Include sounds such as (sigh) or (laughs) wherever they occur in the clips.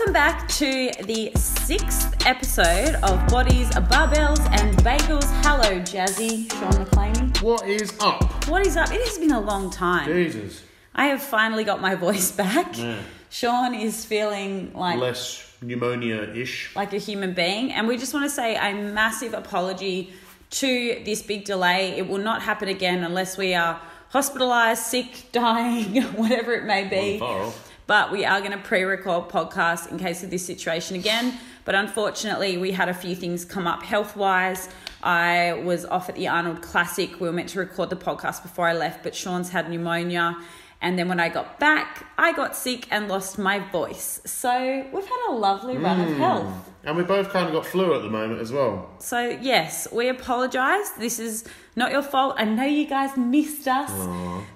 Welcome back to the sixth episode of Bodies, Barbells, and Bagels. Hello, Jazzy, Sean McLaney. What is up? What is up? It has been a long time. Jesus. I have finally got my voice back. Yeah. Sean is feeling like Less pneumonia ish. like a human being. And we just want to say a massive apology to this big delay. It will not happen again unless we are hospitalized, sick, (laughs) dying, (laughs) whatever it may be. Far off. But we are going to pre record podcasts in case of this situation again. But unfortunately, we had a few things come up health wise. I was off at the Arnold Classic. We were meant to record the podcast before I left, but Sean's had pneumonia. And then when I got back, I got sick and lost my voice. So we've had a lovely run of hmm. health. And we both kind of got flu at the moment as well. So, yes, we apologise. This is not your fault. I know you guys missed us.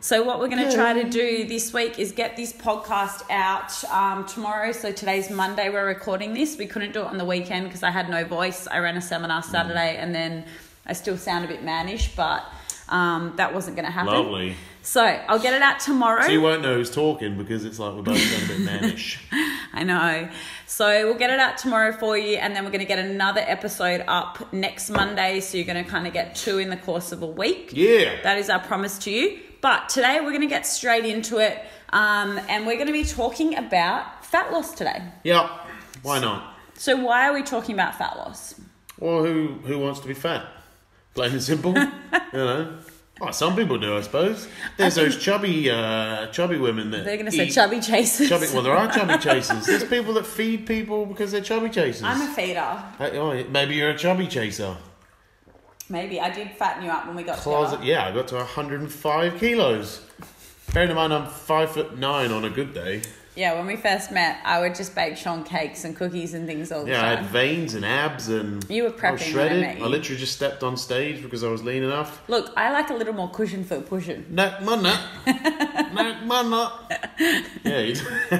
So, what we're going to try to do this week is get this podcast out um, tomorrow. So, today's Monday, we're recording this. We couldn't do it on the weekend because I had no voice. I ran a seminar Saturday and then I still sound a bit mannish, but um, that wasn't going to happen. Lovely. So, I'll get it out tomorrow. So you won't know who's talking because it's like we're both going a bit mannish. (laughs) I know. So we'll get it out tomorrow for you, and then we're going to get another episode up next Monday. So you're going to kind of get two in the course of a week. Yeah. That is our promise to you. But today we're going to get straight into it, um, and we're going to be talking about fat loss today. Yeah. Why not? So why are we talking about fat loss? Well, who who wants to be fat? Plain and simple. (laughs) you know. Well, some people do, I suppose. There's those chubby, uh, chubby women that They're going to say chubby chasers. Chubby, well, there are chubby (laughs) chasers. There's people that feed people because they're chubby chasers. I'm a feeder. Uh, oh, maybe you're a chubby chaser. Maybe I did fatten you up when we got Closet, together. yeah, I got to 105 kilos. Bearing in mind I'm five foot nine on a good day. Yeah, when we first met, I would just bake Sean cakes and cookies and things all the time. Yeah, I had veins and abs and You were I was prepping when I met you. I literally just stepped on stage because I was lean enough. Look, I like a little more cushion for pushing. No, man, (laughs) no. no, man, no. Yeah, you (laughs)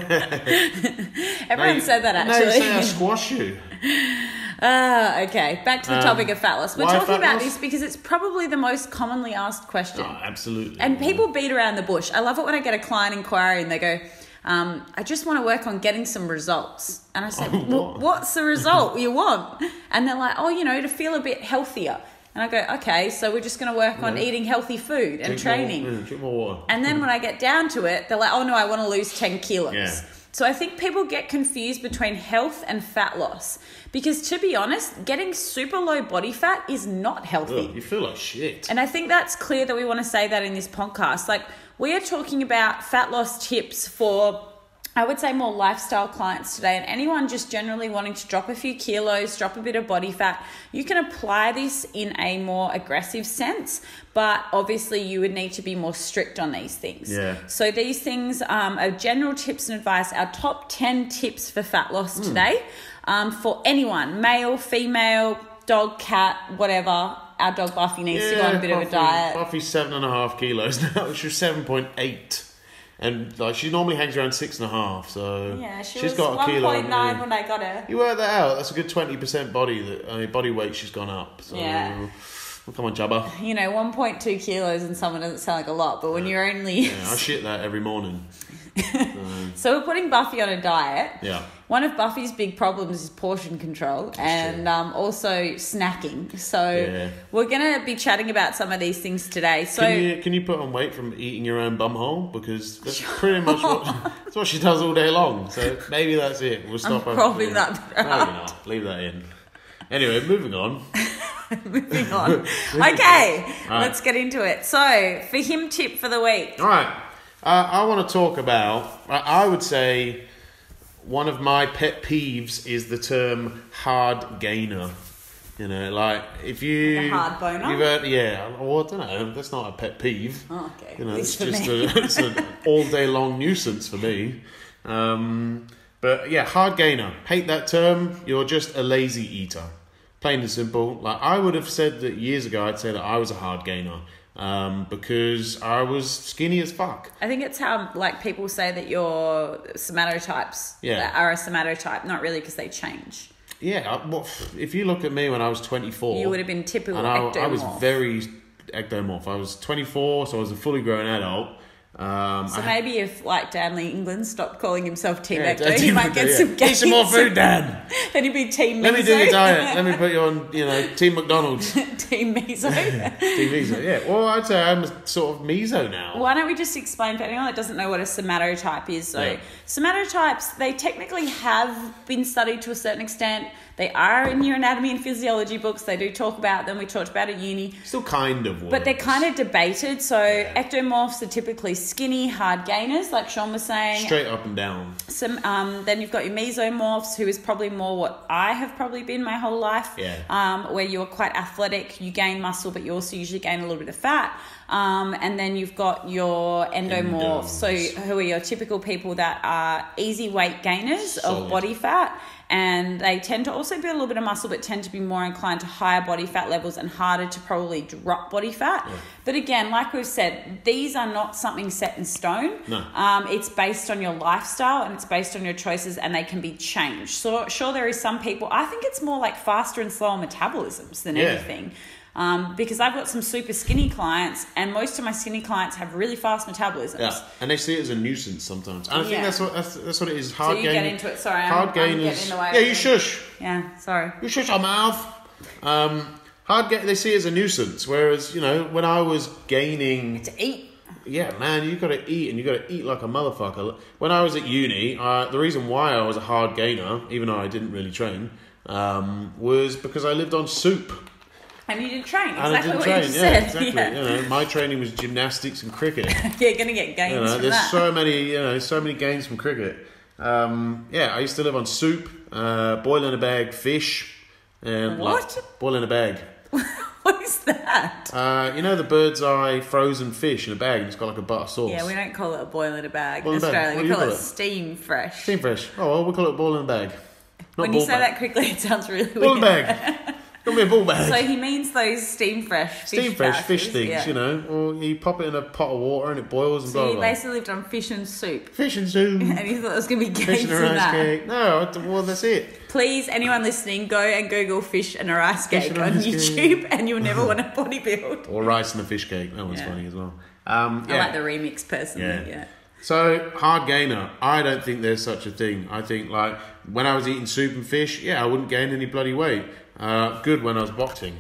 Everyone said that actually. No, you say I squash you. (laughs) Ah, okay. Back to the Um, topic of fat loss. We're talking fat about loss? this because it's probably the most commonly asked question. Oh, absolutely. And people beat around the bush. I love it when I get a client inquiry and they go, um, I just want to work on getting some results. And I said, Oh, well, what's the result (laughs) you want? And they're like, oh, you know, to feel a bit healthier. And I go, okay, so we're just going to work on eating healthy food and Drink training. More, drink more water. And then when I get down to it, they're like, oh no, I want to lose 10 kilos. Yeah. So I think people get confused between health and fat loss. Because to be honest, getting super low body fat is not healthy. Ugh, you feel like shit. And I think that's clear that we want to say that in this podcast. Like, we are talking about fat loss tips for, I would say, more lifestyle clients today, and anyone just generally wanting to drop a few kilos, drop a bit of body fat. You can apply this in a more aggressive sense, but obviously, you would need to be more strict on these things. Yeah. So, these things um, are general tips and advice, our top 10 tips for fat loss today um, for anyone male, female, dog, cat, whatever. Our dog Buffy needs to go on a bit of a diet. Buffy's seven and a half kilos now. (laughs) She's seven point eight, and like she normally hangs around six and a half. So Yeah, she she's was got a one kilo. nine when I got her. You work that out. That's a good twenty percent body that uh, body weight she's gone up. So Yeah. well, come on, Jabba. (laughs) You know, one point two kilos in someone doesn't sound like a lot, but when you're only Yeah, I shit that every morning. (laughs) so we're putting Buffy on a diet. Yeah. One of Buffy's big problems is portion control and um, also snacking. So Yeah. we're gonna be chatting about some of these things today. So Can you can you put on weight from eating your own bumhole? Because that's (laughs) pretty much what (laughs) that's what she does all day long. So maybe that's it. We'll stop. I'm cropping that No, (laughs) not. Leave that in. Anyway, moving on. moving on. okay, Right. let's get into it. So for him tip for the week. All right. Uh, I want to talk about. I would say one of my pet peeves is the term hard gainer. You know, like if you Like a hard boner? You've heard, yeah. Well, I don't know. That's not a pet peeve. Oh, okay. You know, it's just a, (laughs) it's an all day long nuisance for me. Um, but yeah, hard gainer. Hate that term. You're just a lazy eater. Plain and simple. Like I would have said that years ago. I'd say that I was a hard gainer um, because I was skinny as fuck. I think it's how like people say that you're somatotypes Yeah. that are a somatotype, not really because they change. Yeah. I- Well, if you look at me when I was 24, You would have been typical and I, ectomorph. I was very ectomorph. I was 24, so I was a fully grown adult. Um, So I- maybe if like Dan Lee England stopped calling himself Team Yeah, Ecto, (laughs) he might get yeah. some Eat some more food, Dan. (laughs) then he'd be Team Let me do your diet. Let me (laughs) put you on, you know, Team McDonald's. Team Meso. Team Meso. Yeah. Well, I'd say I'm sort of Meso now. Why don't we just explain for anyone that doesn't know what a somatotype is? So, Yeah. somatotypes, they technically have been studied to a certain extent. They are in your anatomy and physiology books. They do talk about them. We talked about at uni. Still kind of. But they're kind of debated. So, ectomorphs are typically skinny, hard gainers, like Sean was saying. straight up and down. Some, um, then you've got your mesomorphs, who is probably more what I have probably been my whole life. Yeah. Um, where you're quite athletic, you gain muscle, but you also usually gain a little bit of fat. Um, and then you've got your endomorphs, so who are your typical people that are easy weight gainers Solid. of body fat. And they tend to also be a little bit of muscle, but tend to be more inclined to higher body fat levels and harder to probably drop body fat. But again, like we've said, these are not something set in stone. No. Um, it's based on your lifestyle and it's based on your choices, and they can be changed. So, sure, there is some people. I think it's more like faster and slower metabolisms than Yeah. anything. Um, because I've got some super skinny clients, and most of my skinny clients have really fast metabolisms. Yeah, and they see it as a nuisance sometimes. And I think that's what that's, that's what it is. Hard so you gain- get into it. Sorry, I'm- hard I'm gainers. getting in the way yeah, you it. shush. Yeah, sorry. You shush our mouth. Um, hard gain. They see it as a nuisance. Whereas you know when I was gaining To eat. Yeah, man, you got to eat, and you got to eat like a motherfucker. When I was at uni, uh, the reason why I was a hard gainer, even though I didn't really train, um, was because I lived on soup. And you didn't train. Exactly didn't what train. you just yeah, said. exactly. Yeah. You know, my training was gymnastics and cricket. You're going to get gains You know, there's that. so many, you know, so many gains from cricket. Um, yeah, I used to live on soup, uh, boil in a bag fish, and like, What? boil in a bag. (laughs) what is that? Uh, you know the bird's eye frozen fish in a bag, and it's got like a butter sauce. Yeah, we don't call it a boil in a bag Boil in in. Australia. We do call it, call it? steam fresh. Steam fresh. Oh well, we call it boil in a bag. Not when you say bag. that quickly, (laughs) it sounds really Ball weird. bag. (laughs) Be a ball bag. So he means those steam fresh fish Steam fresh fish things, yeah. you know, or you pop it in a pot of water and it boils and So blah he blah. blah. basically lived on fish and soup. (laughs) Fish and soup. (laughs) And he thought it was going to be Fish gains and a rice that. cake. No, well that's it. Please, anyone listening, go and Google fish and a rice Fish cake on rice YouTube cake. (laughs) and you'll never want to bodybuild. Or rice and a fish cake. That one's Yeah. funny as well. Um, yeah. I like the remix personally, Yeah. yeah. So hard gainer, I don't think there's such a thing. I think like when I was eating soup and fish, yeah, I wouldn't gain any bloody weight. Uh, good when I was boxing,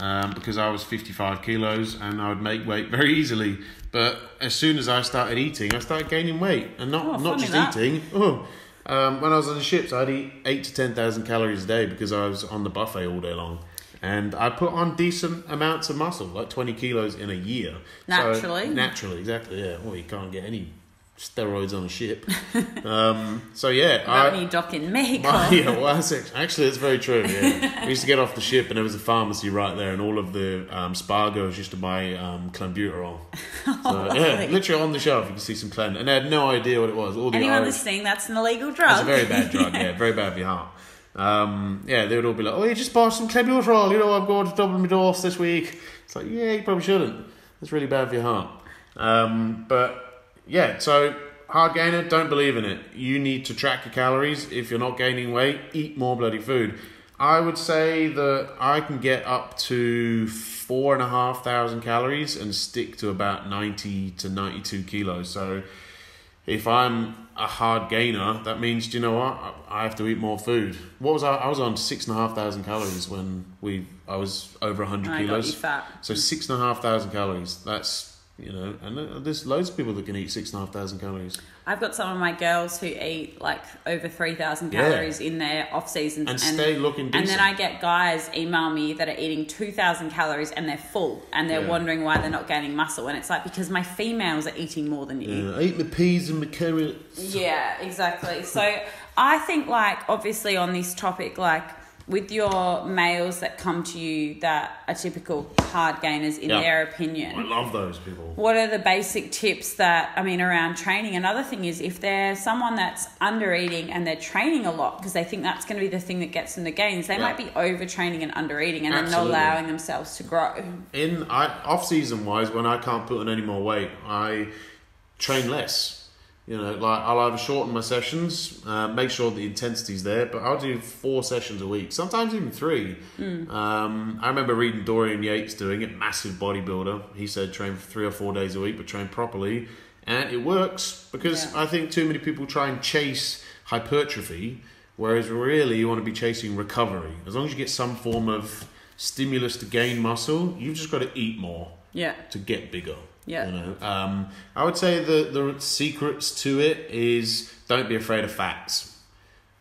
um, because I was 55 kilos and I would make weight very easily. But as soon as I started eating, I started gaining weight, and not Oh, not just that. eating. Oh, um, when I was on the ships, I'd eat eight to ten thousand calories a day because I was on the buffet all day long. And I put on decent amounts of muscle, like 20 kilos in a year. So- Naturally. naturally, exactly, yeah. Well, you can't get any steroids on a ship. (laughs) um, so yeah, I, you dock in Mexico. (laughs) my- yeah, well, that's act- actually it's very true. Yeah, (laughs) we used to get off the ship and there was a pharmacy right there, and all of the um, Spargos used to buy um, clenbuterol. So, yeah, literally on the shelf you can see some clen, and they had no idea what it was. All the Anyone Irish, listening, that's an illegal drug. it's a very bad drug. Yeah, very bad for your heart. Um, yeah, they would all be like, "Oh, you just bought some clenbuterol. You know, I'm going to double my dose this week." It's like, yeah, you probably shouldn't. It's really bad for your heart. Um, but yeah, so hard gainer, don't believe in it. You need to track your calories. If you're not gaining weight, eat more bloody food. I would say that I can get up to four and a half thousand calories and stick to about ninety to ninety-two kilos. So if I'm a hard gainer, that means, do you know what? I- have to eat more food. What was I? I was on six and a half thousand calories when we. I was over hundred And I got kilos. you fat. So six and a half thousand calories. That's you know, and uh, there's loads of people that can eat six and a half thousand calories I've got some of my girls who eat like over 3,000 Yeah. calories in their off seasons. and, stay looking And then I get guys email me that are eating 2,000 calories and they're full and they're Yeah. wondering why they're not gaining muscle. And it's like, because my females are eating more than you. yeah, I eat my peas and my carrots. Yeah, exactly. So I think, like, obviously on this topic, like, with your males that come to you that are typical hard gainers in Yeah. their opinion. I love those people. what are the basic tips that I mean around training? Another thing is if they're someone that's under eating and they're training a lot because they think that's going to be the thing that gets them the gains, they Yeah. might be overtraining and under eating and then Absolutely. not allowing themselves to grow. in I, off season wise, when I can't put on any more weight, I train less. You know, like I'll either shorten my sessions, uh, make sure the intensity's there, but I'll do four sessions a week, sometimes even three. Um, I remember reading Dorian Yates doing it, massive bodybuilder. He said train for three or four days a week, but train properly. and it works because Yeah. I think too many people try and chase hypertrophy, whereas really you want to be chasing recovery. As long as you get some form of stimulus to gain muscle, you've just got to eat more Yeah. to get bigger. Yeah. You know, um, I would say the the secrets to it is don't be afraid of fats.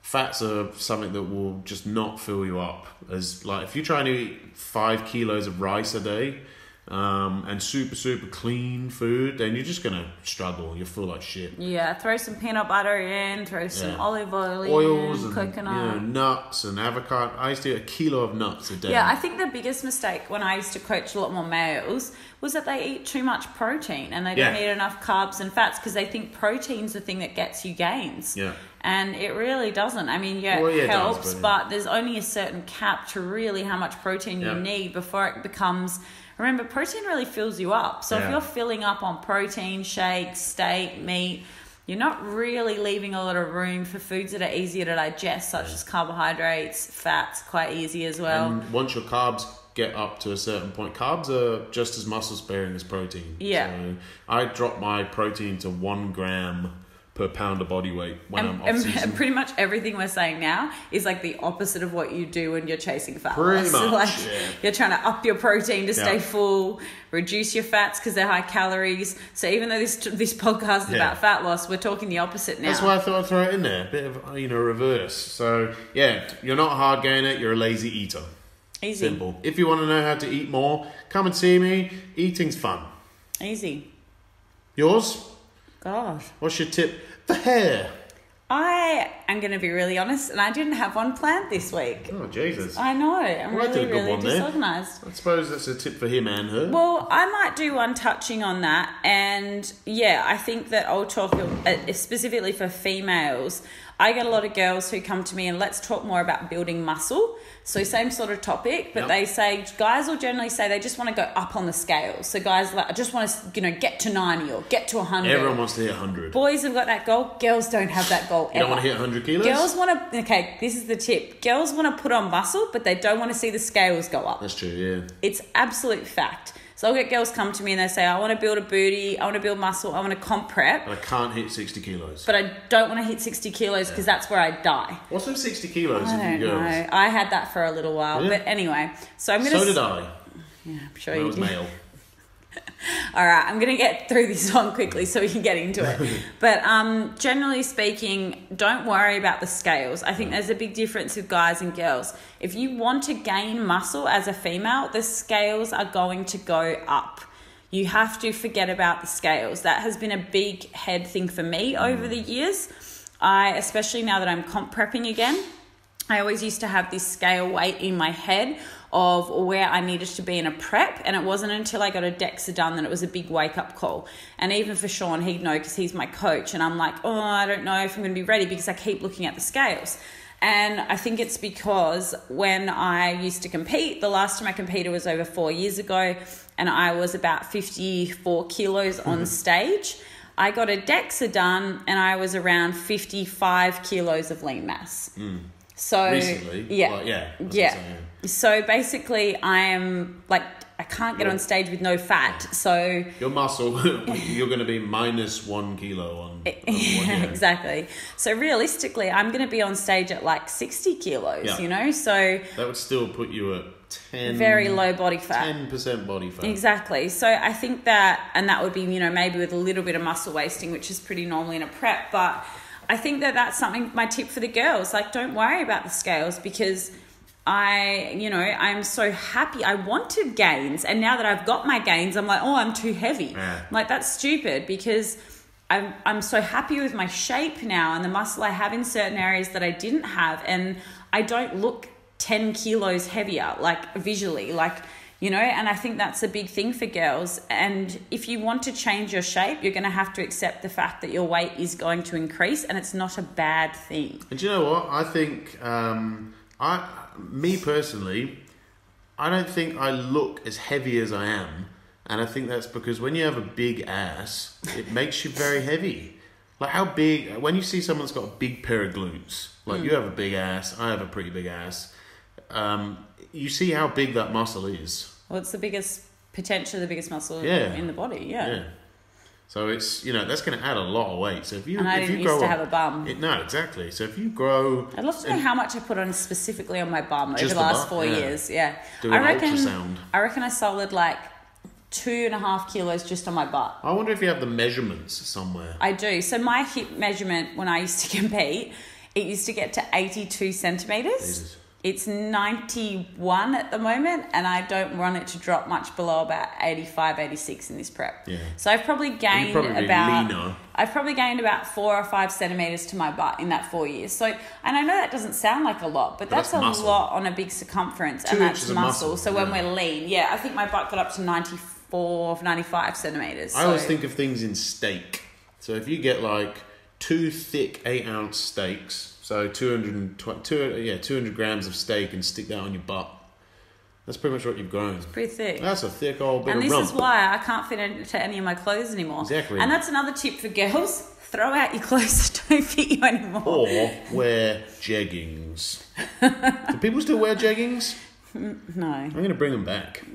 Fats are something that will just not fill you up. As like if you're trying to eat five kilos of rice a day, um, and super super clean food, then you're just gonna struggle. You feel like shit. Yeah, throw some peanut butter in, throw some Yeah. olive oil in, Oils and coconut. you know, nuts and avocado. I used to eat a kilo of nuts a day. Yeah, I think the biggest mistake when I used to coach a lot more males was that they eat too much protein and they don't eat enough carbs and fats because they think protein's the thing that gets you gains. Yeah. And it really doesn't. I mean, yeah, Well, yeah, it it does, helps, but- but there's only a certain cap to really how much protein you need before it becomes. Remember, protein really fills you up. So if you're filling up on protein, shakes, steak, meat, you're not really leaving a lot of room for foods that are easier to digest, such as carbohydrates, fats, quite easy as well. And once your carbs get up to a certain point, carbs are just as muscle sparing as protein. Yeah. So I drop my protein to one gram per pound of body weight when I'm and, off and, (laughs) season. and pretty much everything we're saying now is like the opposite of what you do when you're chasing fat Pretty loss. So, (laughs) much, like yeah. you're trying to up your protein to stay Yeah. full, reduce your fats because they're high calories. So even though this this podcast is Yeah. about fat loss, we're talking the opposite now. That's why I thought I'd throw it in there. A bit of you know reverse. So yeah, you're not a hard gainer. You're a lazy eater. Easy, Simple. If you want to know how to eat more, come and see me. Eating's fun. easy. Yours? God, What's your tip? The hair. I am going to be really honest, and I didn't have one planned this week. Oh Jesus. I know. I'm Well, I really, did a good really one there. disorganized. I suppose that's a tip for him and her. Well, I might do one touching on that. And yeah, I think that I'll talk uh, specifically for females. I get a lot of girls who come to me and let's talk more about building muscle. So, same sort of topic, but Yep. they say, guys will generally say they just want to go up on the scale. So, guys, like, I just want to, you know, get to 90 or get to 100. Everyone wants to hit 100. Boys have got that goal. Girls don't have that goal you ever. don't want to hit 100 kilos? Girls want to, okay, this is the tip. Girls want to put on muscle, but they don't want to see the scales go up. That's true, yeah. It's absolute fact. So I'll get girls come to me and they say, I want to build a booty, I want to build muscle, I want to comp prep, But I can't hit 60 kilos. but I don't want to hit 60 kilos because that's where I die. What's with 60 kilos I of you girls? know. I had that for a little while. Yeah. But anyway, so I'm going to. So did I. Yeah, I'm sure when I you was did. male. All right, I'm going to get through this (laughs) one quickly so we can get into it. (laughs) but um, generally speaking, don't worry about the scales. I think there's a big difference with guys and girls. If you want to gain muscle as a female, the scales are going to go up. You have to forget about the scales. That has been a big head thing for me over the years. I, especially now that I'm comp prepping again, I always used to have this scale weight in my head of where I needed to be in a prep, and it wasn't until I got a DEXA done that it was a big wake up call. And even for Sean, he'd know because he's my coach, and I'm like, oh, I don't know if I'm going to be ready because I keep looking at the scales. And I think it's because when I used to compete, the last time I competed was over four years ago, and I was about 54 kilos on stage. I got a DEXA done, and I was around 55 kilos of lean mass. So Recently? yeah, Well, yeah, yeah. So basically, I am like I can't get on stage with no fat. So Your muscle, (laughs) you're going to be minus one kilo on. (laughs) on yeah. exactly. So realistically, I'm going to be on stage at like 60 kilos. Yeah. You know, so That would still put you at 10. very low body fat. 10% body fat. Exactly. So I think that, and that would be, you know, maybe with a little bit of muscle wasting, which is pretty normal in a prep. But I think that that's something, my tip for the girls, like, don't worry about the scales because I, you know, I'm so happy. I wanted gains. And now that I've got my gains, I'm like, oh, I'm too heavy. Yeah. Like, that's stupid because. I'm, I'm so happy with my shape now and the muscle I have in certain areas that I didn't have. And I don't look 10 kilos heavier, like visually, like, you know, and I think that's a big thing for girls. And if you want to change your shape, you're going to have to accept the fact that your weight is going to increase and it's not a bad thing. And do you know what? I think, um, I, me personally, I don't think I look as heavy as I am. And I think that's because when you have a big ass, it makes you very heavy. Like how big, when you see someone that's got a big pair of glutes, like you have a big ass, I have a pretty big ass, um, you see how big that muscle is. Well, it's the biggest, potentially the biggest muscle Yeah. in the body. Yeah. Yeah. So it's you know that's going to add a lot of weight. So if you And I if didn't you grow used to have a bum. it, no, exactly. So if you grow, I'd love to know how much I put on specifically on my bum over the last bum? four Yeah. years. Yeah, Do I reckon. ultrasound. I reckon I solid like two and a half kilos just on my butt. I wonder if you have the measurements somewhere. I do. So my hip measurement when I used to (laughs) compete, it used to get to eighty-two centimeters. Jesus. It's 91 at the moment, and I don't want it to drop much below about 85, 86 in this prep. Yeah. So I've probably gained probably about leaner. I've probably gained about four or five centimeters to my butt in that four years. So, and I know that doesn't sound like a lot, but, But that's, that's a muscle. lot on a big circumference, Two and that's muscle. muscle, So when we're lean, yeah, I think my butt got up to 94, 95 centimeters. I always think of things in steak. So if you get like two thick eight ounce steaks, so 220, two, yeah, 200 grams of steak and stick that on your butt, that's pretty much what you've grown. It's pretty thick. That's a thick old bit and of rump. And this is why I can't fit into any of my clothes anymore. Exactly. And that's another tip for girls: throw out your clothes that don't fit you anymore. Or wear jeggings. (laughs) Do people still wear jeggings? Mm, no, I'm going to bring them back.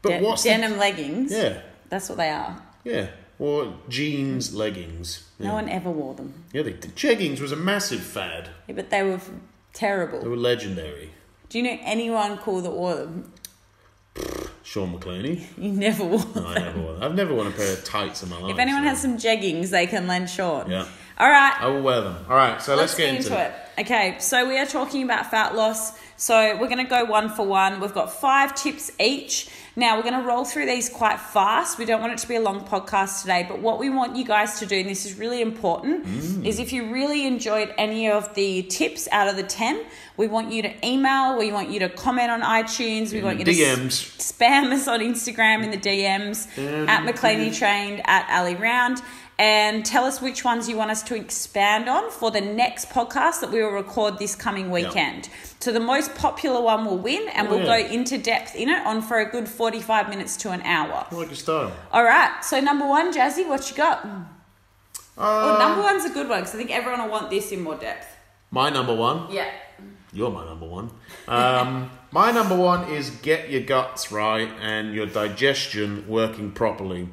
But De- what's the- denim leggings. Yeah, That's what they are. yeah. Or jeans leggings. Yeah. No one ever wore them. Yeah, they did. Jeggings was a massive fad. Yeah, but they were f- They were legendary. Do you know anyone cool that wore them? Sean McLaney. (laughs) You never wore No, them. I never wore. them. I've never worn a pair of tights in my life. If anyone so- has some jeggings, they can lend Sean. Yeah. All right. I will wear them. All right, so let's, get, into, it. Okay, so we are talking about fat loss. So we're going to go one for one. We've got five tips each. Now we're going to roll through these quite fast. We don't want it to be a long podcast today, but what we want you guys to do, and this is really important, Mm. is if you really enjoyed any of the tips out of the 10, we want you to email, we want you to comment on iTunes, we In want you the to s- DMs. spam us on Instagram in the DMs Um, at McLaney Trained at Ali Round and tell us which ones you want us to expand on for the next podcast that we will record this coming weekend. So the most popular one will win and Oh, we'll yeah. go into depth in it on for a good 45 minutes to an hour. I like your style. All right, so number one, Jazzy, what you got? well, Uh, number one's a good one because I think everyone will want this in more depth. my number one. Yeah. You're my number one. Um, (laughs) my number one is get your guts right and your digestion working properly.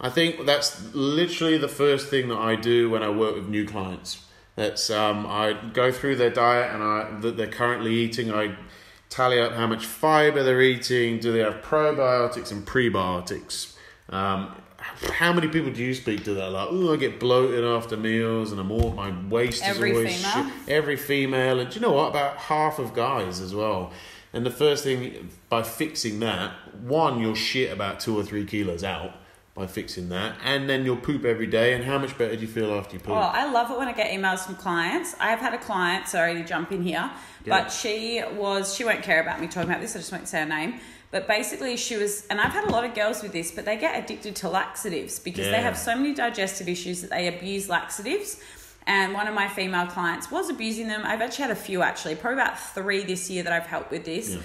I think that's literally the first thing that I do when I work with new clients. That's um, I go through their diet and I that they're currently eating. I tally up how much fiber they're eating. Do they have probiotics and prebiotics? Um, how many people do you speak to that are like, oh, I get bloated after meals and I'm all my waist Every is always female. shit." every female, and do you know what? About half of guys as well. And the first thing by fixing that, one, you'll shit about two or three kilos out by fixing that, and then you'll poop every day. And how much better do you feel after you poop? Oh, I love it when I get emails from clients. I've had a client, sorry to jump in here, Yeah. but she was, she won't care about me talking about this, I just won't say her name. But basically, she was, and I've had a lot of girls with this, but they get addicted to laxatives because they have so many digestive issues that they abuse laxatives. And one of my female clients was abusing them. I've actually had a few, actually, probably about three this year that I've helped with this. Yeah.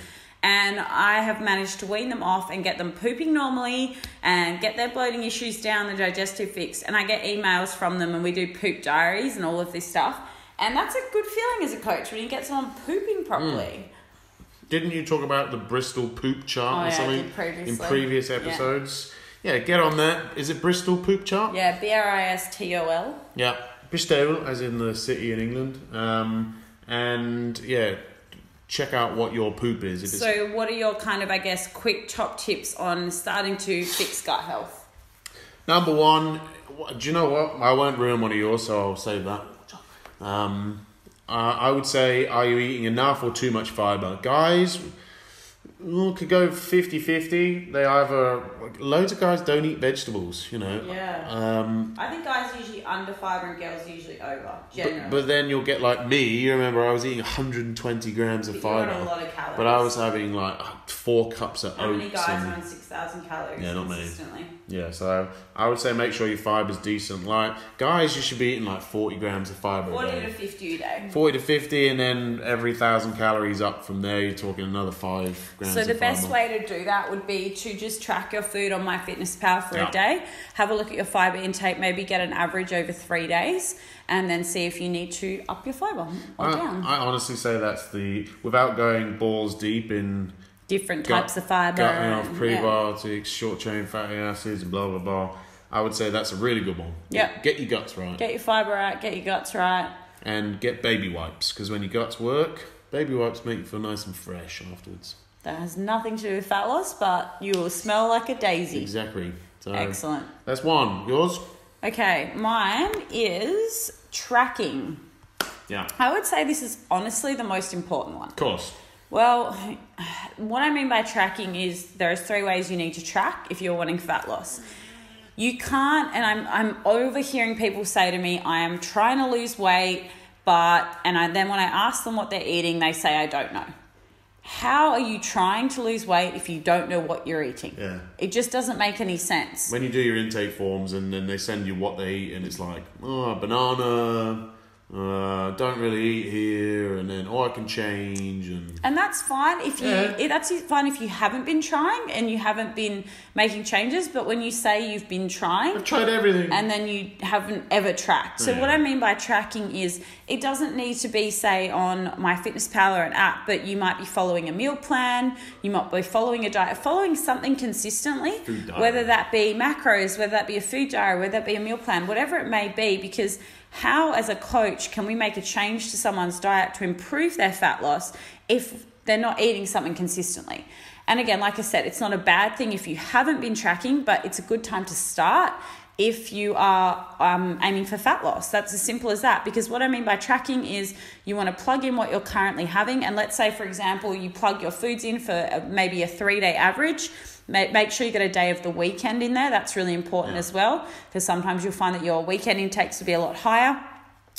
And I have managed to wean them off and get them pooping normally and get their bloating issues down, the digestive fix. And I get emails from them and we do poop diaries and all of this stuff. And that's a good feeling as a coach when you get someone pooping properly. Didn't you talk about the Bristol poop chart Oh, or yeah, something previously. in previous Yeah. episodes? Yeah. get on that. Is it Bristol poop chart? Yeah, B R I S T O L. Yeah, Bristol, as in the city in England. Um, and yeah, check out what your poop is. So, what are your kind of, I guess, quick top tips on starting to fix gut health? Number one, do you know what? I won't ruin one of yours, so I'll save that. Um, uh, I would say, are you eating enough or too much fiber? Guys, could go 50 50. They either, loads of guys don't eat vegetables, you know. Yeah. Um, I think guys usually under five and girls usually over, but, but then you'll get like me. You remember I was eating 120 grams of But you're on fiber. of. But I was having like four cups of How many guys and, are on 6,000 calories Yeah, not many. consistently? Yeah, so I would say make sure your fiber's decent. Like guys, you should be eating like forty grams of fiber 40 a to 50 a day. Forty to fifty, and then every thousand calories up from there, you're talking another five grams. So the best way to do that would be to just track your food on MyFitnessPal for Yeah. a day. Have a look at your fiber intake. Maybe get an average over three days, and then see if you need to up your fiber or I, down. I honestly say that's the without going balls deep in Different gut- types of fiber. gutting off and- yeah. prebiotics, short chain fatty acids, blah blah blah. I would say that's a really good one. yeah Get your guts right. Get your fiber out, get your guts right. and get baby wipes because when your guts work, baby wipes make you feel nice and fresh afterwards. That has nothing to do with fat loss, but you will smell like a daisy. Exactly. So Excellent. that's one. Yours? Okay, mine is tracking. Yeah. I would say this is honestly the most important one. Of course. Well, what I mean by tracking is there's three ways you need to track if you're wanting fat loss. You can't, and I'm I'm overhearing people say to me, I am trying to lose weight, but and I, then when I ask them what they're eating, they say I don't know. How are you trying to lose weight if you don't know what you're eating? Yeah. It just doesn't make any sense. When you do your intake forms and then they send you what they eat and it's like, oh, banana, uh, don't really eat here, and then, oh, I can change, and And that's fine if you Yeah. that's fine if you haven't been trying and you haven't been making changes, but when you say you've been trying I've tried everything. and then you haven't ever tracked. So Yeah. what I mean by tracking is it doesn't need to be say on MyFitnessPal or an app, but you might be following a meal plan, you might be following a diet, following something consistently, whether that be macros, whether that be a food diary, whether that be a meal plan, whatever it may be, because how as a coach can we make a change to someone's diet to improve their fat loss if they're not eating something consistently? And again, like I said, it's not a bad thing if you haven't been tracking, but it's a good time to start if you are um, aiming for fat loss. That's as simple as that. Because what I mean by tracking is you want to plug in what you're currently having. And let's say, for example, you plug your foods in for uh, maybe a three day average. Ma- Make sure you get a day of the weekend in there. That's really important Yeah. as well. Because sometimes you'll find that your weekend intakes will be a lot higher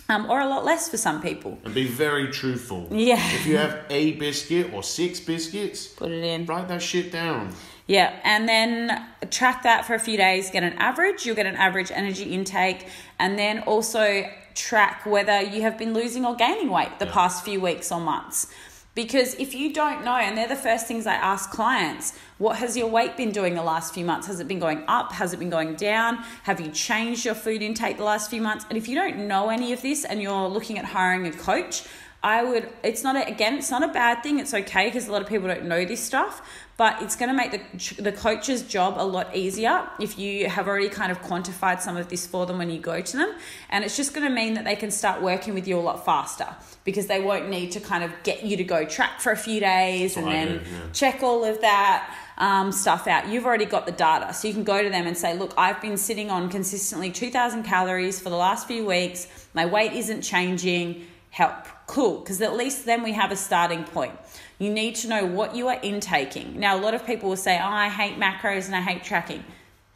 um, or a lot less for some people. and be very truthful. Yeah. If you have a biscuit or six biscuits, Put it in. write that shit down. Yeah, and then track that for a few days, get an average, you'll get an average energy intake, and then also track whether you have been losing or gaining weight the Yeah. past few weeks or months. Because if you don't know, and they're the first things I ask clients, what has your weight been doing the last few months? Has it been going up? Has it been going down? Have you changed your food intake the last few months? And if you don't know any of this and you're looking at hiring a coach, I would, it's not, a, again, it's not a bad thing. It's okay because a lot of people don't know this stuff, but it's going to make the, the coach's job a lot easier if you have already kind of quantified some of this for them when you go to them. And it's just going to mean that they can start working with you a lot faster because they won't need to kind of get you to go track for a few days and I then do, yeah. check all of that um, stuff out. You've already got the data. So you can go to them and say, look, I've been sitting on consistently 2,000 calories for the last few weeks. My weight isn't changing. Help. Cool. Because at least then we have a starting point. You need to know what you are intaking. Now, a lot of people will say, oh, I hate macros and I hate tracking.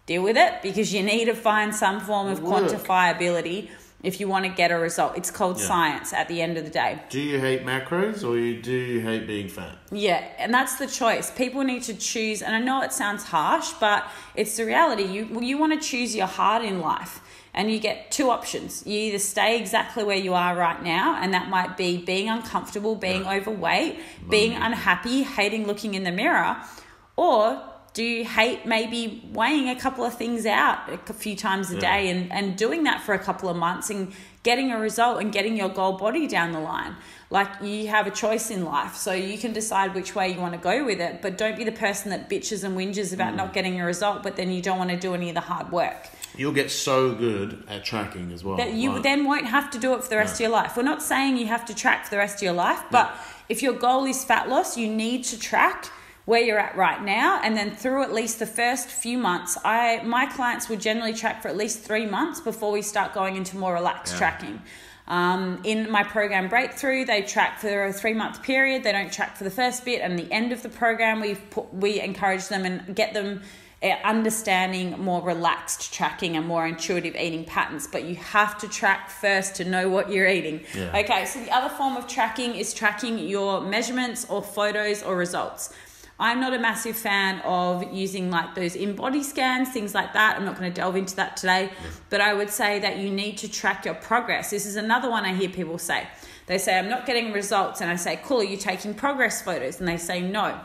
Deal with it because you need to find some form of Work. quantifiability if you want to get a result. It's called Yeah. science at the end of the day. Do you hate macros or you do you hate being fat? Yeah, and that's the choice. People need to choose, and I know it sounds harsh, but it's the reality. You you want to choose your heart in life, and you get two options. You either stay exactly where you are right now, and that might be being uncomfortable, being Yeah. overweight, being Lonely. unhappy, hating looking in the mirror, or do you hate maybe weighing a couple of things out a few times a Yeah. day and, and doing that for a couple of months and getting a result and getting your goal body down the line? Like you have a choice in life, so you can decide which way you want to go with it, but don't be the person that bitches and whinges Mm. about not getting a result, but then you don't want to do any of the hard work. You'll get so good at tracking as well. That you then won't have to do it for the rest of your life. We're not saying you have to track for the rest of your life, but if your goal is fat loss, you need to track where you're at right now and then through at least the first few months i my clients would generally track for at least three months before we start going into more relaxed Yeah. tracking um, in my program breakthrough they track for a three month period they don't track for the first bit and the end of the program we put we encourage them and get them Eh, understanding more relaxed tracking and more intuitive eating patterns but you have to track first to know what you're eating Yeah. okay so the other form of tracking is tracking your measurements or photos or results I'm not a massive fan of using like those InBody scans, things like that. I'm not going to delve into that today, but I would say that you need to track your progress. This is another one I hear people say. They say, I'm not getting results. And I say, Cool, are you taking progress photos? And they say, No.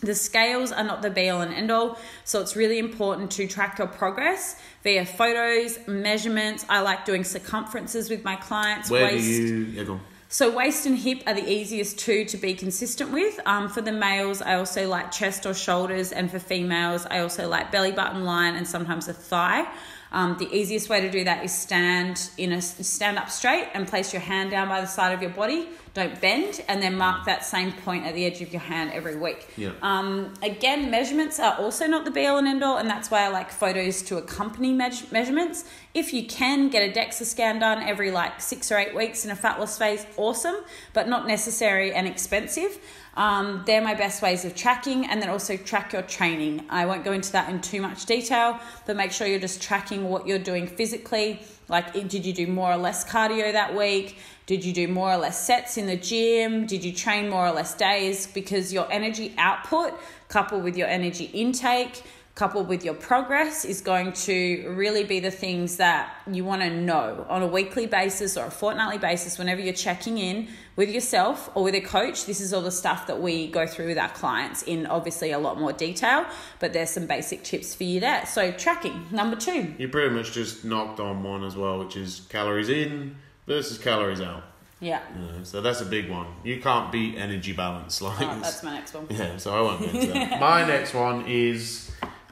The scales are not the be all and end all, so it's really important to track your progress via photos, measurements. I like doing circumferences with my clients. Where do waist, you? Yeah, go on. So waist and hip are the easiest two to be consistent with. Um, for the males, I also like chest or shoulders, and for females, I also like belly button line and sometimes a thigh. Um, the easiest way to do that is stand in a stand up straight and place your hand down by the side of your body. Don't bend, and then mark that same point at the edge of your hand every week. Yeah. Um, again, measurements are also not the be all and end all, and that's why I like photos to accompany me- measurements. If you can get a DEXA scan done every like six or eight weeks in a fat loss phase, awesome, but not necessary and expensive. Um, they're my best ways of tracking, and then also track your training. I won't go into that in too much detail, but make sure you're just tracking what you're doing physically. Like, did you do more or less cardio that week? Did you do more or less sets in the gym? Did you train more or less days? Because your energy output, coupled with your energy intake, coupled with your progress is going to really be the things that you want to know on a weekly basis or a fortnightly basis whenever you're checking in with yourself or with a coach this is all the stuff that we go through with our clients in obviously a lot more detail but there's some basic tips for you there so tracking number two You pretty much just knocked on one as well, which is calories in versus calories out. yeah know, so that's a big one. You can't beat energy balance. Like, oh, that's my next one (laughs) yeah. So I won't get into that. (laughs) My next one is.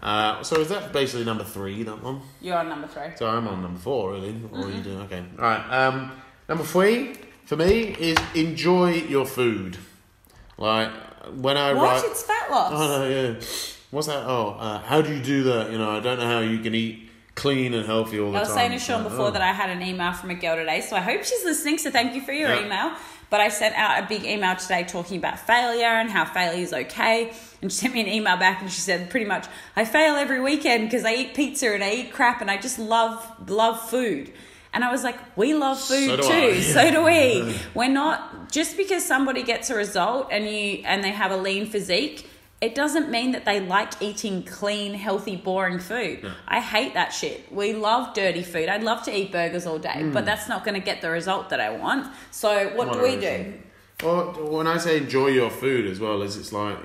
Uh, so is that basically number three? That one. you're on number three So I'm on number four, really. What Mm-hmm. are you doing? Okay. All right. Um, number three for me is enjoy your food. Like when I what write. it's fat loss Oh no, yeah. What's that? Oh, uh, how do you do that? You know, I don't know how you can eat clean and healthy all the time. I was time. saying to Sean Like, before oh. that I had an email from a girl today, so I hope she's listening. So thank you for your email. But I sent out a big email today talking about failure and how failure is okay. And she sent me an email back and she said pretty much, I fail every weekend because I eat pizza and I eat crap and I just love love food. And I was like, we love food So too. I. So do we. (laughs) We're not just because somebody gets a result and you and they have a lean physique, it doesn't mean that they like eating clean, healthy, boring food. No. I hate that shit. We love dirty food. I'd love to eat burgers all day, Mm. but that's not going to get the result that I want. So what do we do? Well, when I say enjoy your food as well, as it's like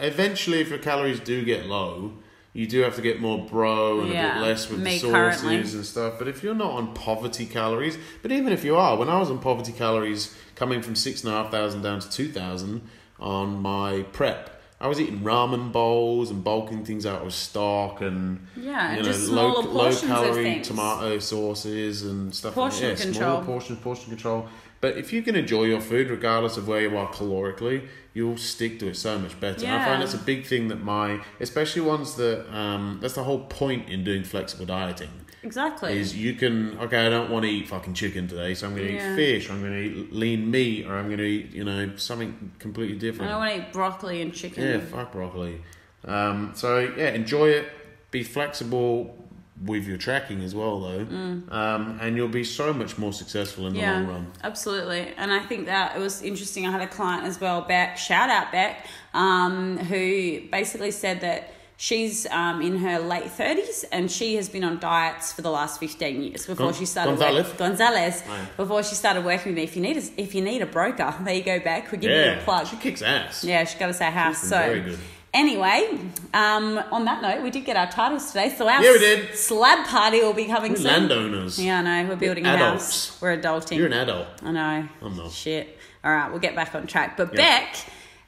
eventually if your calories do get low, you do have to get more bro and a bit less with the sauces currently. and stuff. But if you're not on poverty calories, but even if you are, when I was on poverty calories, coming from six and a half thousand down to two thousand on my prep. I was eating ramen bowls and bulking things out with stock and Yeah, you know just low, low portions of calorie tomato sauces and stuff. Portion like that. Yeah, control. Smaller portion, portion control. But if you can enjoy your food, regardless of where you are calorically, you'll stick to it so much better. And I find that's a big thing that my, especially ones that, um, that's the whole point in doing flexible dieting. Exactly. Is you can okay, I don't want to eat fucking chicken today, so I'm going to Yeah. eat fish, I'm going to eat lean meat, or I'm going to eat you know something completely different. I don't want to eat broccoli and chicken. Yeah, fuck broccoli. Um, so yeah, enjoy it. Be flexible with your tracking as well, though, um, and you'll be so much more successful in the long run. Absolutely. And I think that it was interesting. I had a client as well, Beck, shout out Beck, um, who basically said that she's um, in her late 30s and she has been on diets for the last 15 years before Gon- she started Gonzalez? work- Gonzalez Right. before she started working with me if you need a, if you need a broker there you go back. we're giving you a plug she kicks ass. yeah she's got to say house so very good. Anyway, um, on that note, we did get our titles today, so our Yeah, we did. slab party will be coming We're soon. landowners. Yeah, I know. We're building a adults. house. We're adulting. You're an adult. I know. I'm not. Shit. All right, we'll get back on track. But Yeah. Beck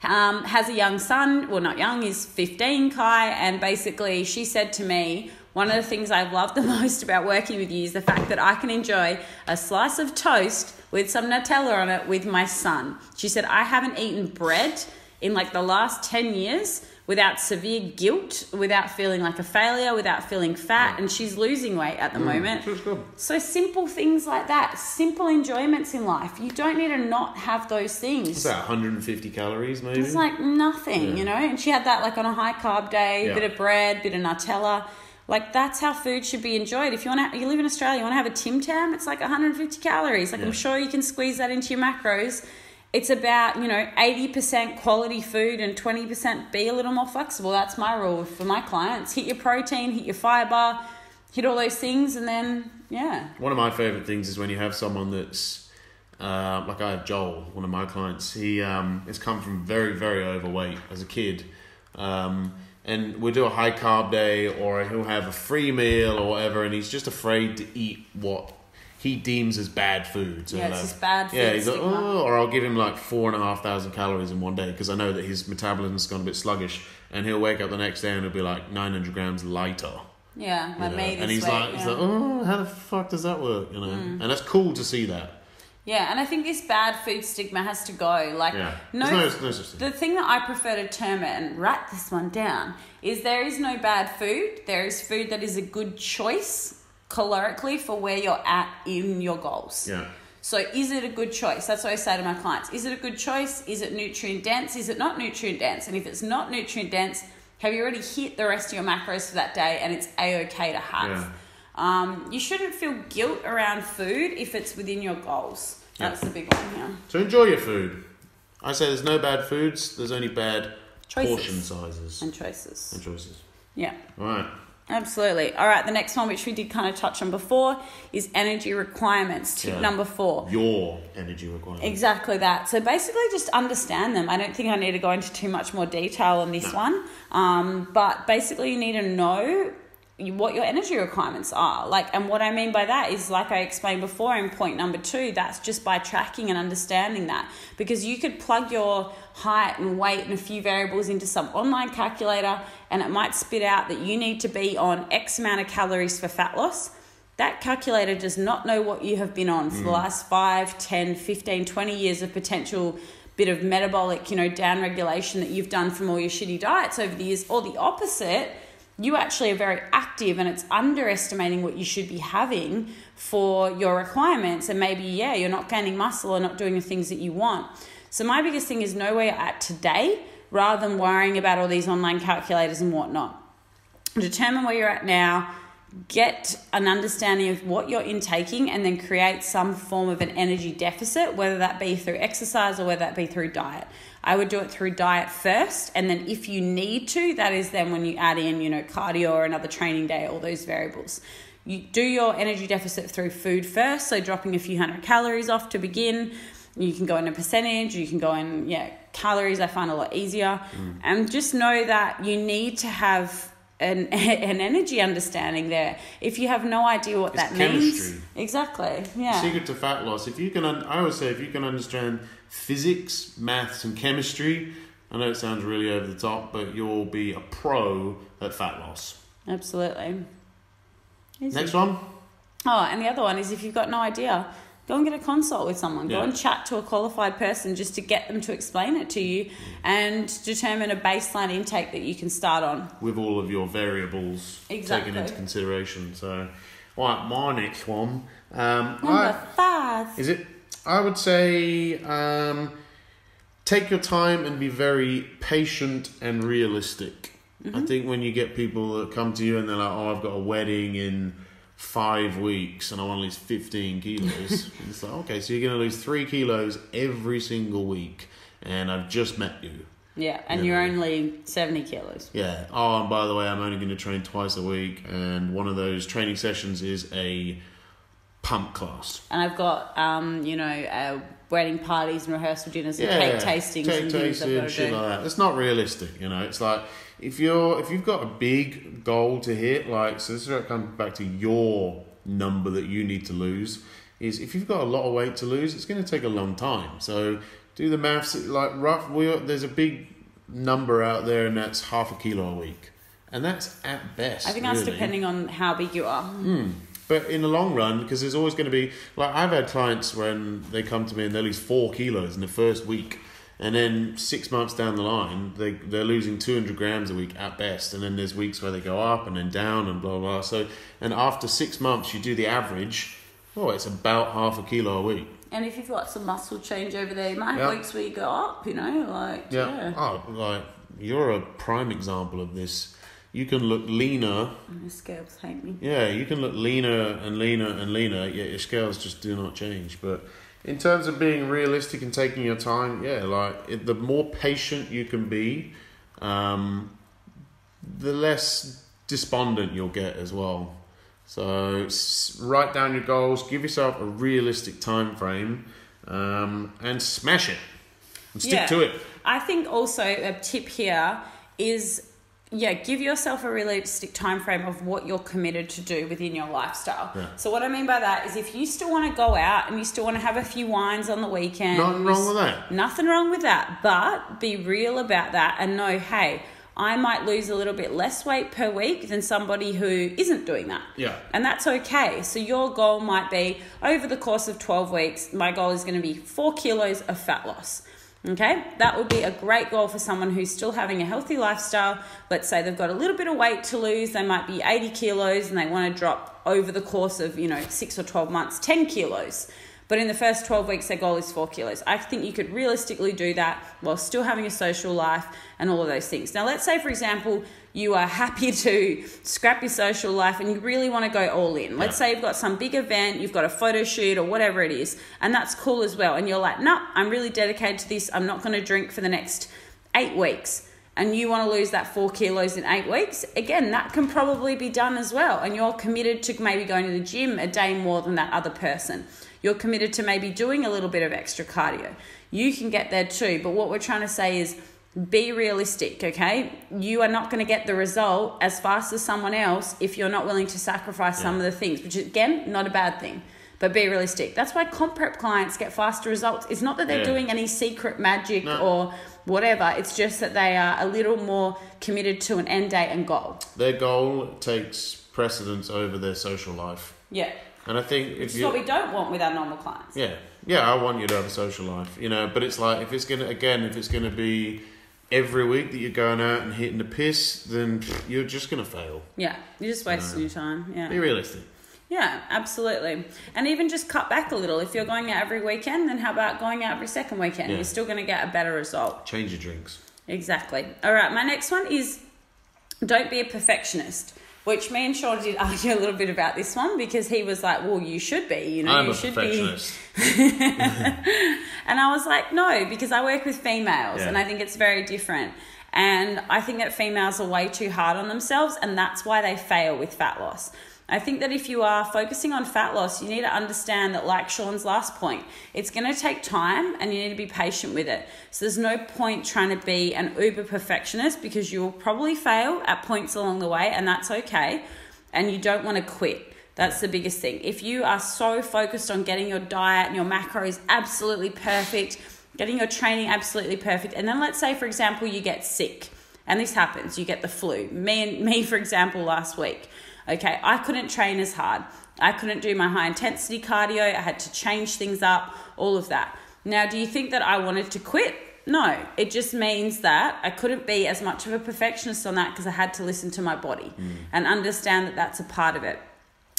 um, has a young son. Well, not young. He's 15, Kai. And basically, she said to me, one of the things I've loved the (laughs) most about working with you is the fact that I can enjoy a slice of toast with some Nutella on it with my son. She said, I haven't eaten bread in like the last 10 years without severe guilt, without feeling like a failure, without feeling fat. Mm. And she's losing weight at the mm, moment. So it's good. So simple things like that, simple enjoyments in life. You don't need to not have those What's things. that? 150 calories, maybe. It's like nothing, Yeah. you know. And she had that like on a high carb day, Yeah. bit of bread, bit of Nutella. Like that's how food should be enjoyed. If you want to, you live in Australia, you want to have a Tim Tam, it's like 150 calories. Like Yeah. I'm sure you can squeeze that into your macros. It's about you know 80% quality food and 20% be a little more flexible. That's my rule for my clients. Hit your protein, hit your fiber, hit all those things, and then yeah, One of my favorite things is when you have someone that's uh, like I have Joel, one of my clients. He um, has come from very, very overweight as a kid, um, and we'll do a high carb day, or he'll have a free meal or whatever, and he's just afraid to eat what he deems as bad food. So Yeah, it's uh, like- bad Yeah, he's like, oh, or I'll give him like four and a half thousand calories in one day because I know that his metabolism's gone a bit sluggish, and he'll wake up the next day and it'll be like nine hundred grams lighter. Yeah, you like know? me and he's week, like, he's like, oh, how the fuck does that work? You know, mm. and that's cool to see that. Yeah, and I think this bad food stigma has to go. Like, Yeah, no, no, no thing. the thing that I prefer to term it and write this one down is there is no bad food. There is food that is a good choice calorically for where you're at in your goals. Yeah. So is it a good choice? That's what I say to my clients. Is it a good choice? Is it nutrient dense? Is it not nutrient dense? And if it's not nutrient dense, have you already hit the rest of your macros for that day and it's a okay to have? Yeah. Um, you shouldn't feel guilt around food if it's within your goals. That's the big one here. So enjoy your food. I say there's no bad foods. There's only bad Choices. portion sizes And choices. and choices. Yeah. All right. Absolutely. All right, the next one, which we did kind of touch on before, is energy requirements. Tip Yeah. number four. Your energy requirements. Exactly that. So basically, just understand them. I don't think I need to go into too much more detail on this No. one, um, but basically, you need to know what your energy requirements are. Like, and what I mean by that is, like I explained before in point number two, that's just by tracking and understanding that. Because you could plug your height and weight and a few variables into some online calculator, and it might spit out that you need to be on X amount of calories for fat loss that calculator does not know what you have been on for the mm. last 5 10 15 20 years of potential bit of metabolic you know down regulation that you've done from all your shitty diets over the years or the opposite you actually are very active and it's underestimating what you should be having for your requirements. And maybe yeah you're not gaining muscle or not doing the things that you want. So my biggest thing is know where you're at today rather than worrying about all these online calculators and whatnot. Determine where you're at now get an understanding of what you're intaking and then create some form of an energy deficit whether that be through exercise or whether that be through diet i would do it through diet first and then if you need to that is then when you add in you know cardio or another training day all those variables. You do your energy deficit through food first so dropping a few hundred calories off to begin. You can go in a percentage you can go in yeah calories i find a lot easier. Mm. And just know that you need to have an, (laughs) an energy understanding there. If you have no idea what It's that means. exactly yeah. Secret to fat loss. If you can, un- I always say, if you can understand physics, maths, and chemistry, I know it sounds really over the top, but you'll be a pro at fat loss. absolutely Easy. Next one. Oh, and the other one is if you've got no idea, go and get a consult with someone. Go Yeah. and chat to a qualified person just to get them to explain it to you and determine a baseline intake that you can start on. with all of your variables Exactly. taken into consideration. So, right, my next one. Um, Number I, five. is it? I would say um, take your time and be very patient and realistic. Mm-hmm. I think when you get people that come to you and they're like, "Oh, I've got a wedding in five weeks and I want to lose fifteen kilos," (laughs) it's like, okay, so you're going to lose three kilos every single week, and I've just met you. Yeah, and Yeah. you're only 70 kilos. Yeah. Oh, and by the way, I'm only going to train twice a week, and one of those training sessions is a pump class. And I've got, um, you know, uh, wedding parties and rehearsal dinners and cake tastings cake and things I've got to shit like that. It's not realistic, you know. It's like if you're if you've got a big goal to hit, like so. This is where it comes back to your number that you need to lose. Is if you've got a lot of weight to lose, it's going to take a long time. So do the maths. Like rough, we there's a big number out there, and that's half a kilo a week, and that's at best. I think that's really. depending on how big you are. But in the long run, because there's always going to be like I've had clients when they come to me and they lose four kilos in the first week, and then six months down the line they they're losing two hundred grams a week at best, and then there's weeks where they go up and then down and blah blah. So and after six months, you do the average. Oh, it's about half a kilo a week. And if you've got some muscle change over there, you might have Yeah. weeks where you go up, you know, like, Yeah. yeah. Oh, like you're a prime example of this. You can look leaner. My scales hate me. Yeah, you can look leaner and leaner and leaner, yet your scales just do not change. But in terms of being realistic and taking your time, yeah, like it, the more patient you can be, um, the less despondent you'll get as well. So write down your goals, give yourself a realistic time frame, um, and smash it. And stick Yeah. to it. I think also a tip here is yeah, give yourself a realistic time frame of what you're committed to do within your lifestyle. Yeah. So what I mean by that is if you still want to go out and you still want to have a few wines on the weekend, Nothing wrong with that. Nothing wrong with that, but be real about that and know, hey, I might lose a little bit less weight per week than somebody who isn't doing that. Yeah. And that's okay. So your goal might be over the course of 12 weeks, my goal is going to be four kilos of fat loss. Okay, that would be a great goal for someone who's still having a healthy lifestyle. Let's say they've got a little bit of weight to lose, they might be 80 kilos and they want to drop over the course of, you know, six or 12 months, 10 kilos. But in the first 12 weeks, their goal is four kilos. I think you could realistically do that while still having a social life and all of those things. Now, let's say, for example, you are happy (laughs) to scrap your social life and you really want to go all in. Let's Yeah. say you've got some big event, you've got a photo shoot or whatever it is, and that's cool as well. And you're like, no, I'm really dedicated to this. I'm not going to drink for the next eight weeks. And you want to lose that four kilos in eight weeks, again, that can probably be done as well. And you're committed to maybe going to the gym a day more than that other person. You're committed to maybe doing a little bit of extra cardio. You can get there too. But what we're trying to say is be realistic, okay? You are not going to get the result as fast as someone else if you're not willing to sacrifice some of the things, which is, again, not a bad thing. But be realistic. That's why comp prep clients get faster results. It's not that they're Yeah. doing any secret magic No. or whatever. It's just that they are a little more committed to an end date and goal. Their goal takes precedence over their social life. Yeah. And I think if you what we don't want with our normal clients. Yeah, yeah, I want you to have a social life, you know. But it's like if it's gonna again, if it's gonna be every week that you're going out and hitting the piss, then you're just gonna fail. Yeah. You're just wasting your time. Yeah. Be realistic. Yeah, absolutely. And even just cut back a little. If you're going out every weekend, then how about going out every second weekend? Yeah. You're still going to get a better result. Change your drinks. Exactly. All right, my next one is don't be a perfectionist, which me and Sean did argue a little bit about this one because he was like, well, you should be. You know, I'm you should be. (laughs) And I was like, no, because I work with females Yeah. and I think it's very different. And I think that females are way too hard on themselves and that's why they fail with fat loss. I think that if you are focusing on fat loss, you need to understand that, like Sean's last point, it's going to take time and you need to be patient with it. So there's no point trying to be an uber perfectionist because you'll probably fail at points along the way and that's okay. And you don't want to quit. That's the biggest thing. If you are so focused on getting your diet and your macros absolutely perfect, getting your training absolutely perfect, and then let's say, for example, you get sick, and this happens, you get the flu. Me and (laughs) me, for example, last week. Okay, I couldn't train as hard. I couldn't do my high intensity cardio. I had to change things up, all of that. Now, do you think that I wanted to quit? No, it just means that I couldn't be as much of a perfectionist on that because I had to listen to my body mm. and understand that that's a part of it.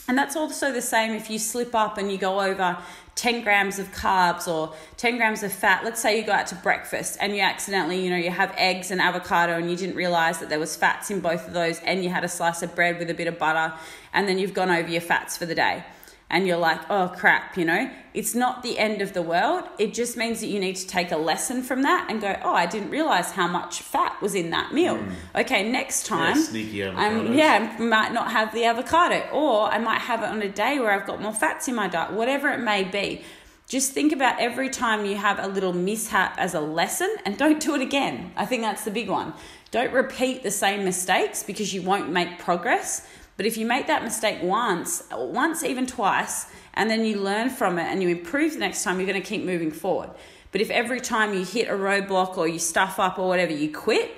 And that's also the same if you slip up and you go over 10 grams of carbs or 10 grams of fat. Let's say you go out to breakfast and you accidentally, you know, you have eggs and avocado and you didn't realize that there was fats in both of those and you had a slice of bread with a bit of butter and then you've gone over your fats for the day. And you're like, oh crap, you know, it's not the end of the world. It just means that you need to take a lesson from that and go, oh, I didn't realize how much fat was in that meal. Mm. Okay, next time, sneaky um, I'm, yeah, I might not have the avocado, or I might have it on a day where I've got more fats in my diet, whatever it may be. Just think about every time you have a little mishap as a lesson and don't do it again. I think that's the big one. Don't repeat the same mistakes because you won't make progress. But if you make that mistake once, once, even twice, and then you learn from it and you improve the next time, you're going to keep moving forward. But if every time you hit a roadblock or you stuff up or whatever, you quit,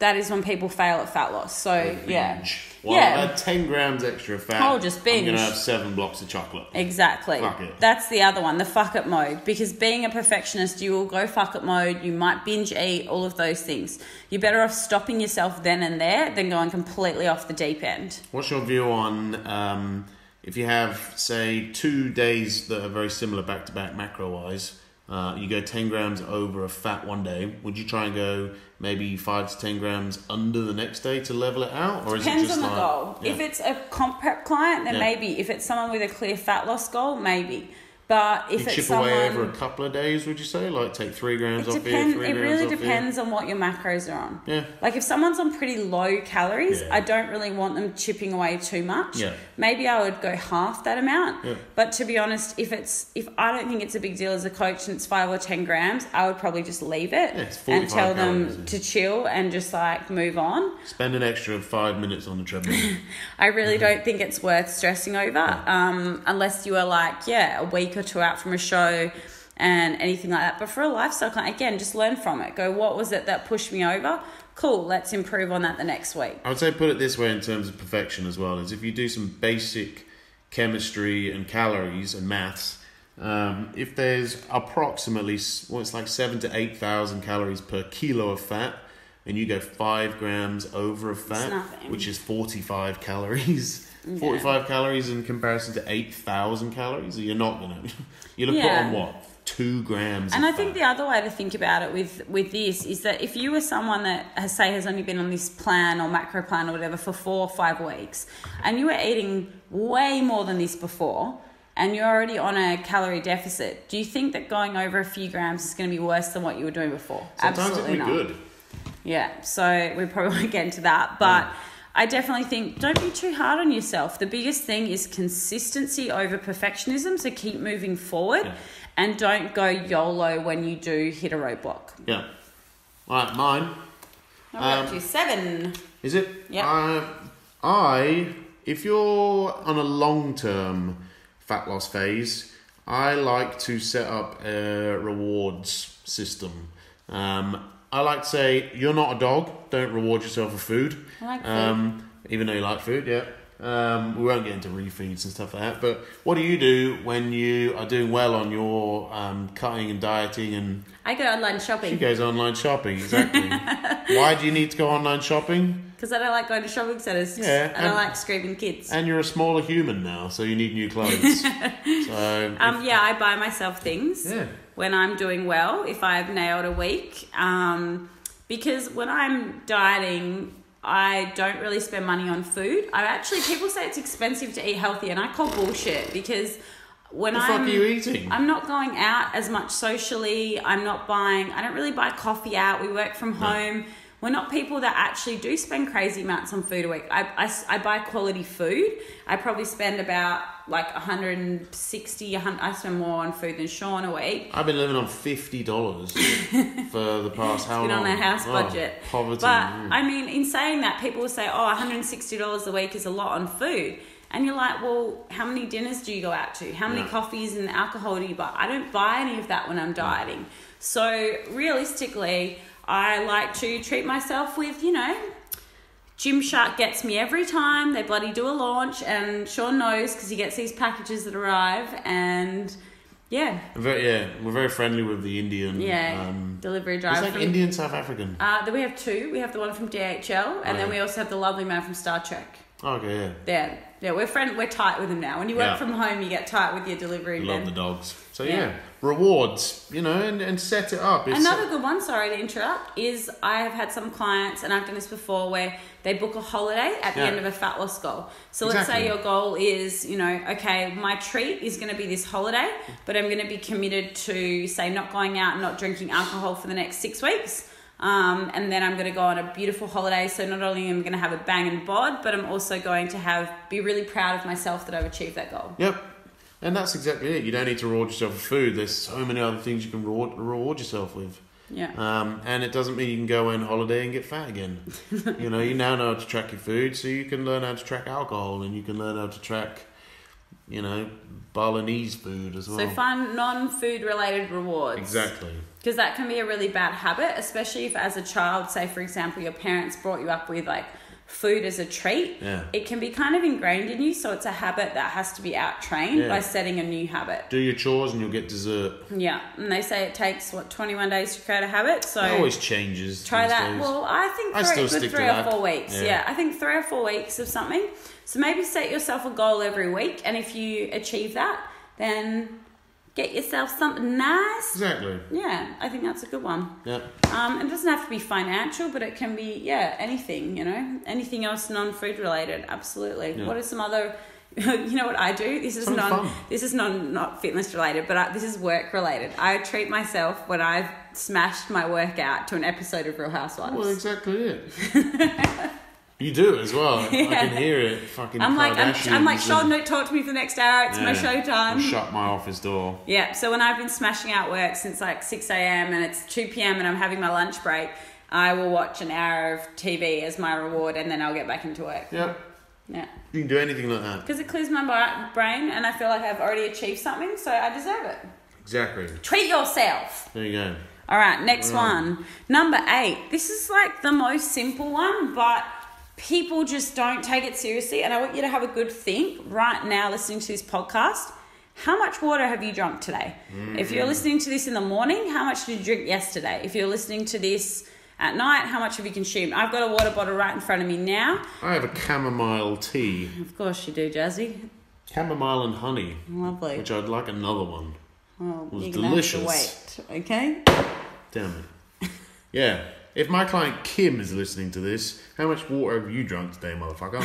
that is when people fail at fat loss. So, yeah. Well, yeah. I've had 10 grams extra fat. Oh, just binge. I'm going to have seven blocks of chocolate. Exactly. Fuck it. That's the other one, the fuck it mode. Because being a perfectionist, you will go fuck it mode, you might binge eat, all of those things. You're better off stopping yourself then and there than going completely off the deep end. What's your view on um, if you have, say, two days that are very similar back to back macro wise? Uh, you go 10 grams over a fat one day. Would you try and go maybe 5 to 10 grams under the next day to level it out? Or is Depends it just on the like, goal. Yeah. If it's a comp prep client, then Yeah. maybe. If it's someone with a clear fat loss goal, maybe. But if You it's chip someone, away over a couple of days, would you say? Like take three grams off here, three It grams really off here? depends on what your macros are on. Yeah. Like if someone's on pretty low calories, Yeah. I don't really want them chipping away too much. Yeah. Maybe I would go half that amount. Yeah. But to be honest, if it's if I don't think it's a big deal as a coach and it's five or ten grams, I would probably just leave it Yeah, and tell them to chill and just like move on. Spend an extra five minutes on the treadmill. (laughs) I really don't think it's worth stressing over um, unless you are like, yeah, a week or two out from a show and anything like that. But for a lifestyle client, again, just learn from it. Go, what was it that pushed me over? Cool, let's improve on that the next week. I would say put it this way in terms of perfection as well is if you do some basic chemistry and calories and maths, um, if there's approximately well, it's like seven to eight thousand calories per kilo of fat, and you go five grams over of fat, which is forty-five calories. Forty-five calories in comparison to eight thousand calories. You're not gonna. (laughs) You're gonna Yeah. put on what two grams. And I think the other way to think about it with with this is that if you were someone that has say has only been on this plan or macro plan or whatever for four or five weeks, and you were eating way more than this before, and you're already on a calorie deficit, do you think that going over a few grams is going to be worse than what you were doing before? sometimes Absolutely it can be not. good. Yeah, so we probably (laughs) won't get into that, but I definitely think don't be too hard on yourself. The biggest thing is consistency over perfectionism, so keep moving forward Yeah. and don't go YOLO when you do hit a roadblock. Yeah. All right, mine. Now we're up Um, to seven. Is it? Yeah. Uh, I, if you're on a long term fat loss phase, I like to set up a rewards system. Um, I like to say, you're not a dog, don't reward yourself with food. I like food. Um, even though you like food, yeah. Um, we won't get into refeeds and stuff like that. But what do you do when you are doing well on your um, cutting and dieting and I go online shopping. she goes online shopping, exactly. (laughs) Why do you need to go online shopping? because I don't like going to shopping centres. Yeah, I don't like screaming kids. And you're a smaller human now, so you need new clothes. (laughs) so Um, yeah, I buy myself things Yeah. When I'm doing well, if I've nailed a week. Um, because when I'm dieting, I don't really spend money on food. I actually, people say it's expensive to eat healthy, and I call bullshit because when I'm. are you eating? I'm not going out as much socially. I'm not buying, I don't really buy coffee out. We work from home. We're not people that actually do spend crazy amounts on food a week. I, I, I buy quality food. I probably spend about like 160, 100, I spend more on food than Sean a week. I've been living on fifty dollars (laughs) for the past how Been long? on a house Oh, budget. poverty. But mm. I mean, in saying that, people will say, oh, $160 a week is a lot on food. And you're like, well, how many dinners do you go out to? How many Yeah. coffees and alcohol do you buy? I don't buy any of that when I'm dieting. So realistically, I like to treat myself with, you know, Gymshark gets me every time they bloody do a launch, and Sean knows because he gets these packages that arrive, and yeah, We're very, yeah, we're very friendly with the Indian. yeah, Um, delivery driver. it's like from- Indian South African. Uh, then we have two. We have the one from DHL, and then we also have the lovely man from StarTrack. Okay, yeah. Yeah, yeah, we're friend. We're tight with him now. When you work Yeah. from home, you get tight with your delivery love men. the dogs. So Yeah. yeah, rewards, you know, and, and set it up. It's Another good one, sorry to interrupt, is I have had some clients, and I've done this before, where they book a holiday at the Yeah. end of a fat loss goal. So let's say your goal is, you know, okay, my treat is going to be this holiday, but I'm going to be committed to, say, not going out and not drinking alcohol for the next six weeks. Um, and then I'm going to go on a beautiful holiday. So not only am I going to have a bang and bod, but I'm also going to have be really proud of myself that I've achieved that goal. Yep. And that's exactly it. You don't need to reward yourself with food. There's so many other things you can reward, reward yourself with. Yeah. Um, and it doesn't mean you can go on holiday and get fat again. (laughs) you know, you now know how to track your food, so you can learn how to track alcohol and you can learn how to track, you know, Balinese food as well. So find non-food related rewards. Exactly. Because that can be a really bad habit, especially if as a child, say for example, your parents brought you up with like food as a treat. Yeah. It can be kind of ingrained in you, so it's a habit that has to be out trained Yeah. by setting a new habit. Do your chores and you'll get dessert. Yeah. And they say it takes what, twenty one days to create a habit. So It always changes. try that. days. Well, I think I for still a good to three or that. four weeks. Yeah. Yeah. I think three or four weeks of something. So maybe set yourself a goal every week, and if you achieve that, then get yourself something nice. exactly. Yeah, I think that's a good one. Yeah. Um, it doesn't have to be financial, but it can be yeah anything. You know, anything else non-food related. Absolutely. Yeah. What are some other (laughs) you know what I do? This is Something non fun. this is non not fitness related, but I, this is work related. I treat myself when I've smashed my workout to an episode of Real Housewives. Well, exactly it. (laughs) you do as well. I can (laughs) hear it. Fucking I'm like I'm, I'm like Sean, don't talk to me for the next hour. It's my Yeah. show time. Shut my office door. Yeah, so when I've been smashing out work since like 6 a.m. and it's 2 p.m. and I'm having my lunch break, I will watch an hour of TV as my reward and then I'll get back into work. Yep. Yeah. You can do anything like that. Because it clears my brain and I feel like I've already achieved something, so I deserve it. Exactly. Treat yourself. There you go. All right, next one. Number eight. This is like the most simple one, but people just don't take it seriously. And I want you to have a good think right now listening to this podcast. How much water have you drunk today? Mm. If you're listening to this in the morning, how much did you drink yesterday? If you're listening to this at night, how much have you consumed? I've got a water bottle right in front of me now. I have a chamomile tea. Of course you do, Jazzy. Chamomile and honey, Lovely. which I'd like another one. Was gonna have to delicious. wait, okay? Damn it. (laughs) Yeah. If my client Kim is listening to this, how much water have you drunk today, motherfucker?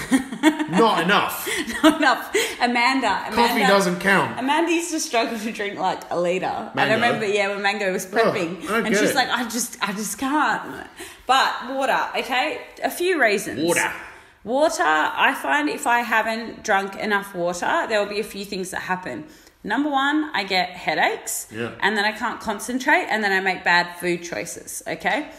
(laughs) Not enough. (laughs) Not enough. Amanda. Amanda Coffee doesn't count. Amanda used to struggle to drink like a liter. And I Mango? remember, yeah, when Mango was oh, prepping, Oh, and she's it. like, I just, I just can't. But water, okay, a few reasons. Water. Water. I find if I haven't drunk enough water, there will be a few things that happen. Number one, I get headaches, Yeah. and then I can't concentrate, and then I make bad food choices. Okay.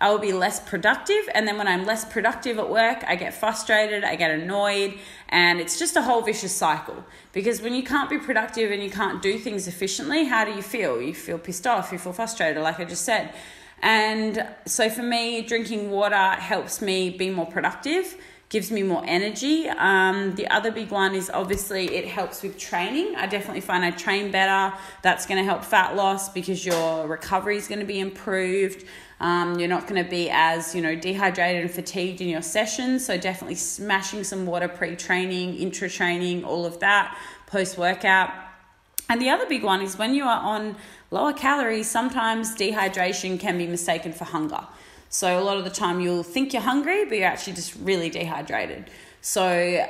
I will be less productive, and then when I'm less productive at work, I get frustrated, I get annoyed, and it's just a whole vicious cycle. Because when you can't be productive and you can't do things efficiently, how do you feel? You feel pissed off, you feel frustrated, like I just said. And so for me, drinking water helps me be more productive, gives me more energy. Um, the other big one is obviously it helps with training. I definitely find I train better. That's going to help fat loss because your recovery is going to be improved. Um, you're not going to be as you know dehydrated and fatigued in your sessions. So definitely smashing some water pre-training, intra-training, all of that, post-workout. And the other big one is when you are on lower calories, sometimes dehydration can be mistaken for hunger. So a lot of the time you'll think you're hungry, but you're actually just really dehydrated. So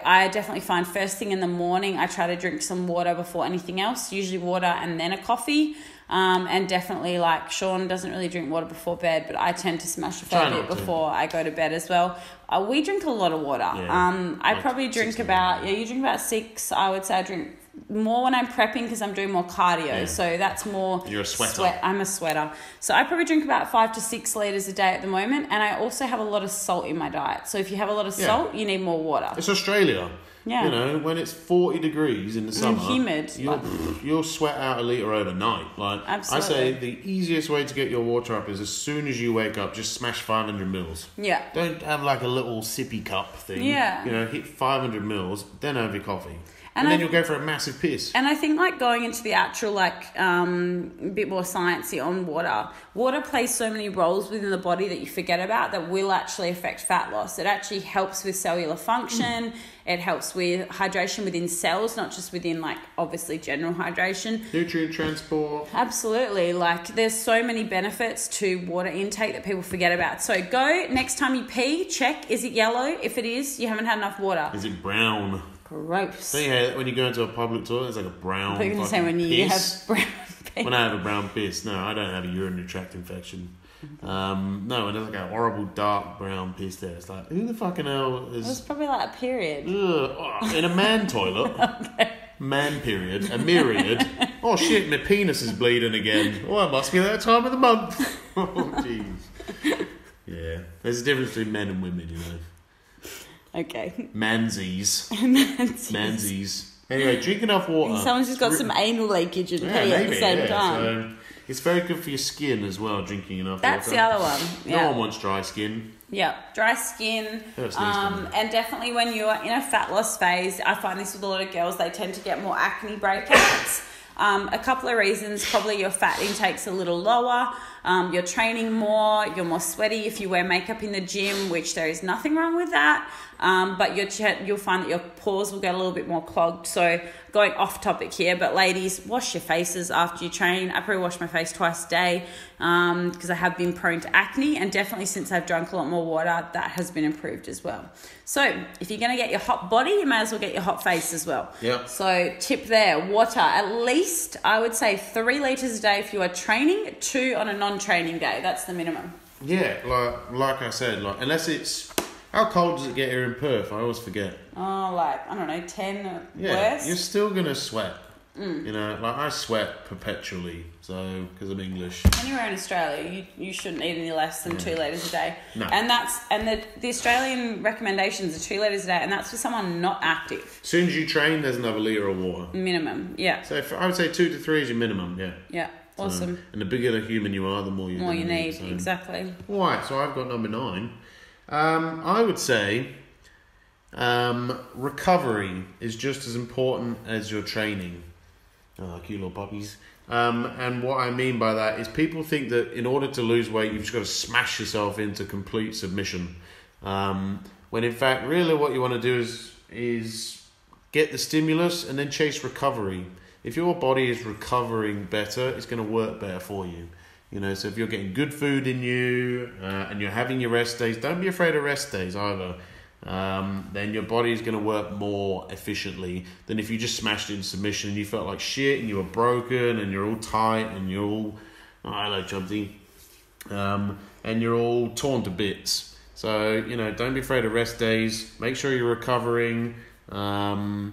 I definitely find first thing in the morning, I try to drink some water before anything else, usually water and then a coffee. Um, and definitely like Sean doesn't really drink water before bed, but I tend to smash a fair bit not to. before I go to bed as well. Uh, we drink a lot of water. Yeah, um, I like probably drink about, yeah, you drink about six. I would say I drink more when I'm prepping because I'm doing more cardio. Yeah. So that's more. You're a sweater. Sweat. I'm a sweater. So I probably drink about five to six liters a day at the moment, and I also have a lot of salt in my diet. So if you have a lot of Yeah. salt, you need more water. It's Australia. Yeah. You know, when it's 40 degrees in the summer, and humid, You'll, like- you'll sweat out a litre overnight. Like Absolutely. I say, the easiest way to get your water up is as soon as you wake up, just smash 500 mils. Yeah. Don't have like a little sippy cup thing. Yeah. You know, hit 500 mils, then have your coffee. And And, then I- you'll go for a massive piss. And I think like going into the actual like um, a bit more sciencey on water. Water plays so many roles within the body that you forget about that will actually affect fat loss. It actually helps with cellular function. It helps with hydration within cells, not just within like obviously general hydration. Nutrient transport. Absolutely. Like there's so many benefits to water intake that people forget about. So go next time you pee, check is it yellow? If it is, you haven't had enough water. Is it brown? Gross. So yeah, when you go into a public toilet, it's like a brown. I thought you were gonna say when you piss. have (laughs) brown pee. when I have a brown piss, no, I don't have a urinary tract infection. Um, no, it's like a horrible dark brown piss there. It's like, who the fucking hell It was is probably like a period. ugh, oh, in a man toilet? (laughs) Man period, a myriad. Oh shit, my penis is bleeding again. Oh, it must be that time of the month. (laughs) oh jeez. Yeah, there's a difference between men and women, you know. Okay. Mansies, (laughs) Mansies. mansies. Anyway, drink enough water. Someone's just got Re- some anal leakage and Yeah, pee at the same yeah. time. So it's very good for your skin as well, drinking enough That's water. the other one. No one wants dry skin. Yeah. Dry skin. That's Um, and definitely when you're in a fat loss phase, I find this with a lot of girls, they tend to get more acne breakouts. Um, a couple of reasons probably your fat intake's a little lower. Um, you're training more, you're more sweaty if you wear makeup in the gym, which there is nothing wrong with that. Um, but you're, you'll find that your pores will get a little bit more clogged. So, going off topic here, but ladies, wash your faces after you train. I probably wash my face twice a day because um, I have been prone to acne, and definitely since I've drunk a lot more water, that has been improved as well. So, if you're going to get your hot body, you may as well get your hot face as well. Yeah. So, tip there water, at least I would say three liters a day if you are training, two on a non training day. That's the minimum. Yeah, like like I said, like unless it's how cold does it get here in Perth? I always forget. Oh, like, I don't know, 10 Yeah, worse? you're still gonna sweat. Mm. You know, like I sweat perpetually, so because I'm English. Anywhere in Australia, you, you shouldn't eat any less than two litres a day. No. And that's and the, the Australian recommendations are two litres a day, and that's for someone not active. As soon as you train, there's another liter of water. Minimum. Yeah. So if, I would say two to three is your minimum. Yeah. Yeah. Awesome. Um, and the bigger the human you are, the more you More you need. So. Exactly. Right, so I've got number nine. Um, I would say um, recovery is just as important as your training. Oh, cute little puppies. Um, and what I mean by that is people think that in order to lose weight, you've just got to smash yourself into complete submission. Um, when in fact, really, what you want to do is is get the stimulus and then chase recovery. If your body is recovering better, it's going to work better for you. You know, so if you're getting good food in you uh, and you're having your rest days, don't be afraid of rest days either. Um, then your body is going to work more efficiently than if you just smashed in submission and you felt like shit and you were broken and you're all tight and you're all, oh, hello, Chubsy, um, and you're all torn to bits. So, you know, don't be afraid of rest days. Make sure you're recovering. Um,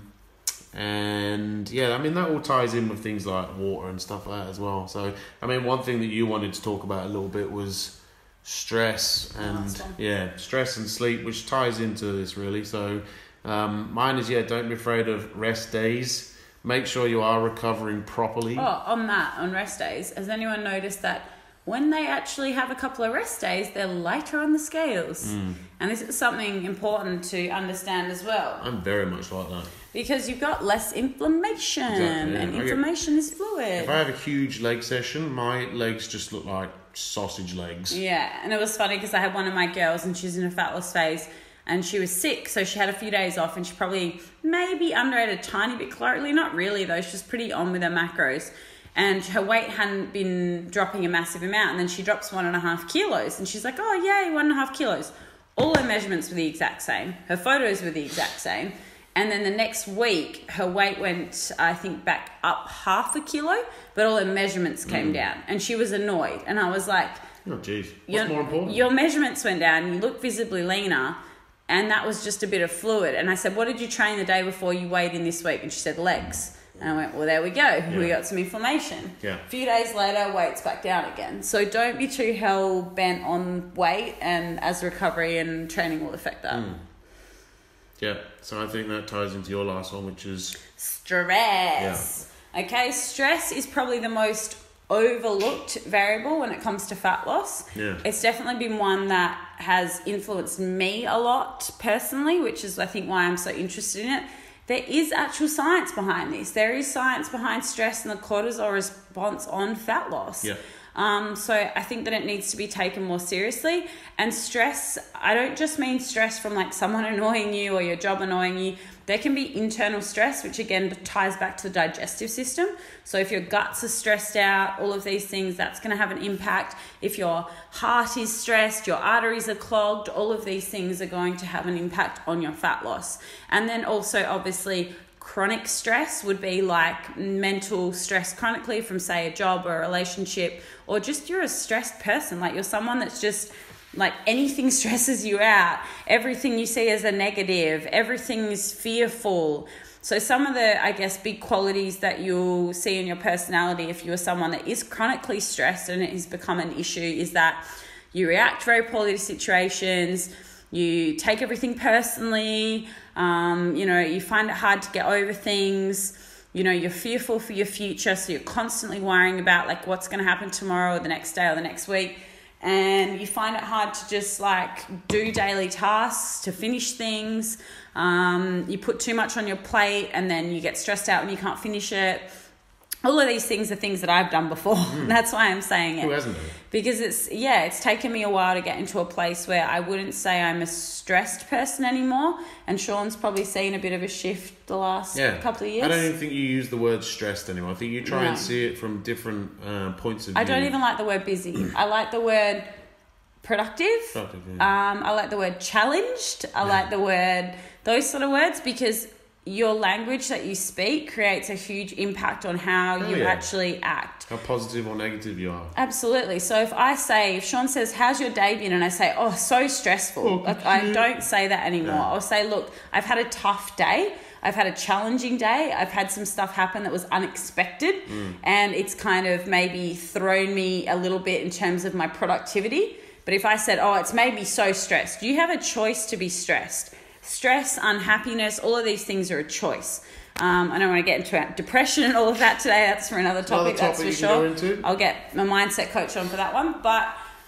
and yeah, I mean, that all ties in with things like water and stuff like that as well. So, I mean, one thing that you wanted to talk about a little bit was stress and yeah, stress and sleep, which ties into this really. So, um, mine is yeah, don't be afraid of rest days. Make sure you are recovering properly. Oh, on that, on rest days, has anyone noticed that when they actually have a couple of rest days, they're lighter on the scales? Hmm. And this is something important to understand as well. I'm very much like that. Because you've got less inflammation, Exactly, yeah. and I get- inflammation is fluid. If I have a huge leg session, my legs just look like sausage legs. Yeah, and it was funny because I had one of my girls and she's in a fat loss phase and she was sick, so she had a few days off and she probably maybe underate a tiny bit calorically, not really though, she's pretty on with her macros. And her weight hadn't been dropping a massive amount, and then she drops one and a half kilos, and she's like, "Oh yay, one and a half kilos." All her measurements were the exact same. Her photos were the exact same. And then the next week, her weight went, I think, back up half a kilo, but all her measurements came down. And she was annoyed. And I was like, Oh, jeez. What's your, more important? Your measurements went down. You look visibly leaner, and that was just a bit of fluid. And I said, "What did you train the day before you weighed in this week?" And she said, "Legs." And I went, "Well, there we go. We got some inflammation." Yeah. A few days later, weight's back down again. So don't be too hell bent on weight, and as recovery and training will affect that. Hmm. Yeah, so I think that ties into your last one, which is Stress. Yeah. Okay, stress is probably the most overlooked variable when it comes to fat loss. Yeah. It's definitely been one that has influenced me a lot personally, which is I think why I'm so interested in it. There is actual science behind this. There is science behind stress and the cortisol response on fat loss. Yeah. Um, so I think that it needs to be taken more seriously. And stress, I don't just mean stress from like someone (laughs) annoying you or your job annoying you. There can be internal stress, which again ties back to the digestive system. So if your guts are stressed out, all of these things, that's going to have an impact. If your heart is stressed, your arteries are clogged, all of these things are going to have an impact on your fat loss. And then also, obviously, chronic stress would be like mental stress chronically from say a job or a relationship or just you're a stressed person. Like you're someone that's just like anything (laughs) stresses you out. Everything you see as a negative. Everything is fearful. So some of the i guess big qualities that you'll see in your personality if you're someone that is chronically stressed and it has become an issue is that you react very poorly to situations you take everything personally um, you know you find it hard to get over things. You know you're fearful for your future so you're constantly worrying about like what's going to happen tomorrow or the next day or the next week. And you find it hard to just like do daily tasks to finish things. Um, you put too much on your plate and then you get stressed out when you can't finish it all of these things are things that I've done before. (laughs) That's why I'm saying it. Who hasn't it? Because it's yeah, it's taken me a while to get into a place where I wouldn't say I'm a stressed person anymore. And Sean's probably seen a bit of a shift the last Yeah. couple of years. I don't even think you use the word stressed anymore. I think you try and see it from different uh, points of view. I don't even like the word busy. I like the word productive. Productive, yeah. Um, I like the word challenged. I like the word those sort of words because your language that you speak creates a huge impact on how Oh, you yeah. actually act. How positive or negative you are. Absolutely. So if I say, if Sean says, "How's your day been?" and I say, "Oh, so stressful," Oh, like I don't say that anymore. Yeah. I'll say, "Look, I've had a tough day. I've had a challenging day. I've had some stuff happen that was unexpected, Mm. and it's kind of maybe thrown me a little bit in terms of my productivity." But if I said, "Oh, it's made me so stressed," you have a choice to be stressed. Stress, unhappiness, all of these things are a choice. Um, I don't want to get into depression and all of that today. That's for another Another topic. that's for sure. go. I'll get my mindset coach on for that one. But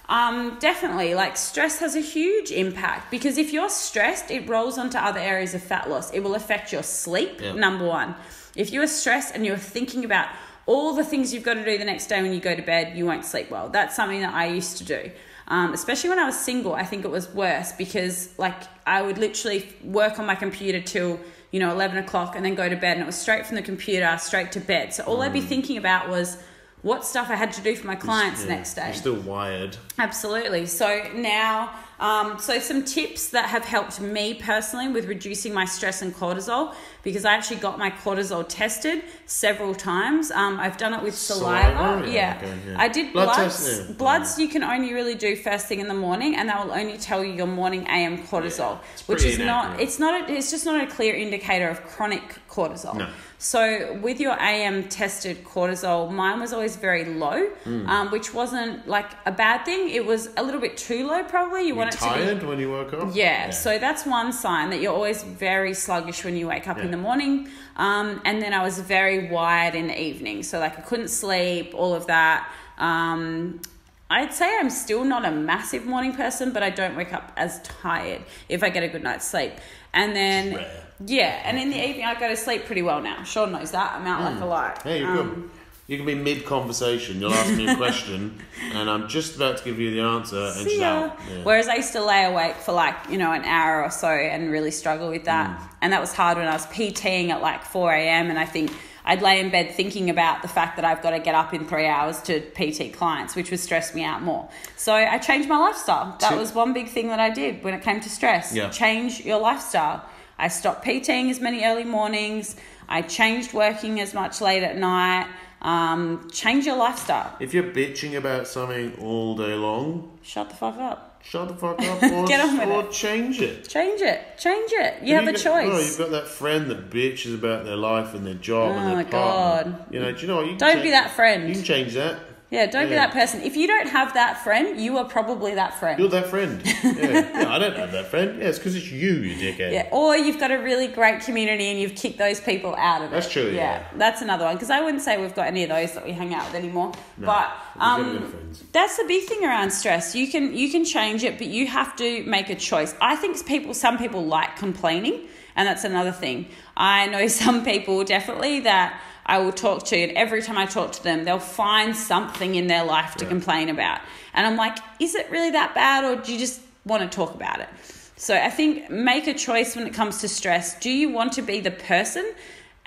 um, definitely, like stress has a huge impact because if you're stressed, it rolls onto other areas of fat loss. It will affect your sleep, Yeah. number one. If you are stressed and you're thinking about all the things you've got to do the next day when you go to bed, you won't sleep well. That's something that I used to do. Um, especially when I was single, I think it was worse because like I would literally work on my computer till you know eleven o'clock and then go to bed, and it was straight from the computer straight to bed. So all I'd be thinking about was what stuff I had to do for my clients Mm. Yeah. next day. You're still wired. Absolutely. So now, um, so some tips that have helped me personally with reducing my stress and cortisol because I actually got my cortisol tested several times. Um, I've done it with saliva. Saliva? Yeah, okay, yeah. I did Blood bloods. test, yeah. Bloods you can only really do first thing in the morning, and that will only tell you your morning AM cortisol, which is not. It's not. A, it's just not a clear indicator of chronic cortisol. No. So with your AM tested cortisol, mine was always very low, Hmm. um, which wasn't like a bad thing. It was a little bit too low, probably. You want it to tired when you woke up? be. Yeah, so that's one sign that you're always very sluggish when you wake up in the morning. Um, and then I was very wired in the evening, so like I couldn't sleep, all of that. Um, I'd say I'm still not a massive morning person, but I don't wake up as tired if I get a good night's sleep. And then, yeah, and in the evening I go to sleep pretty well now. Sean knows that. I'm out like a light. Hey, you're Um, good. You can be mid conversation. You'll ask me a question, (laughs) and I'm just about to give you the answer, and she's out. Yeah. Whereas I used to lay awake for like, you know, an hour or so and really struggle with that. Mm. And that was hard when I was PTing at like 4 a.m. And I think I'd lay in bed thinking about the fact that I've got to get up in three hours to PT clients, which would stress me out more. So I changed my lifestyle. That was one big thing that I did when it came to stress. Yeah. Change your lifestyle. I stopped PTing as many early mornings. I changed working as much late at night. Um, change your lifestyle. If you're bitching about something all day long, Shut the fuck up. shut the fuck up (laughs) or, Get on with or it. change it. Change it. Change it. You have a got, choice. Oh, you've got that friend that bitches about their life and their job Oh and my their partner. God. You know, do you know what? You Don't change- be that friend. You can change that. Yeah, don't be that person. If you don't have that friend, you are probably that friend. You're that friend. (laughs) Yeah. yeah, I don't have that friend. Yeah, it's because it's you, you dickhead. yeah, or you've got a really great community and you've kicked those people out of it. That's true, yeah. that's another one because I wouldn't say we've got any of those that we hang out with anymore. No, but we've got good um, that's the big thing around stress. You can you can change it, but you have to make a choice. I think people some people like complaining, and that's another thing. I know (laughs) some people definitely that I will talk to, and every time I talk to them, they'll find something in their life to Yeah. complain about. And I'm like, is it really that bad, or do you just want to talk about it? So I think make a choice when it comes to stress. Do you want to be the person?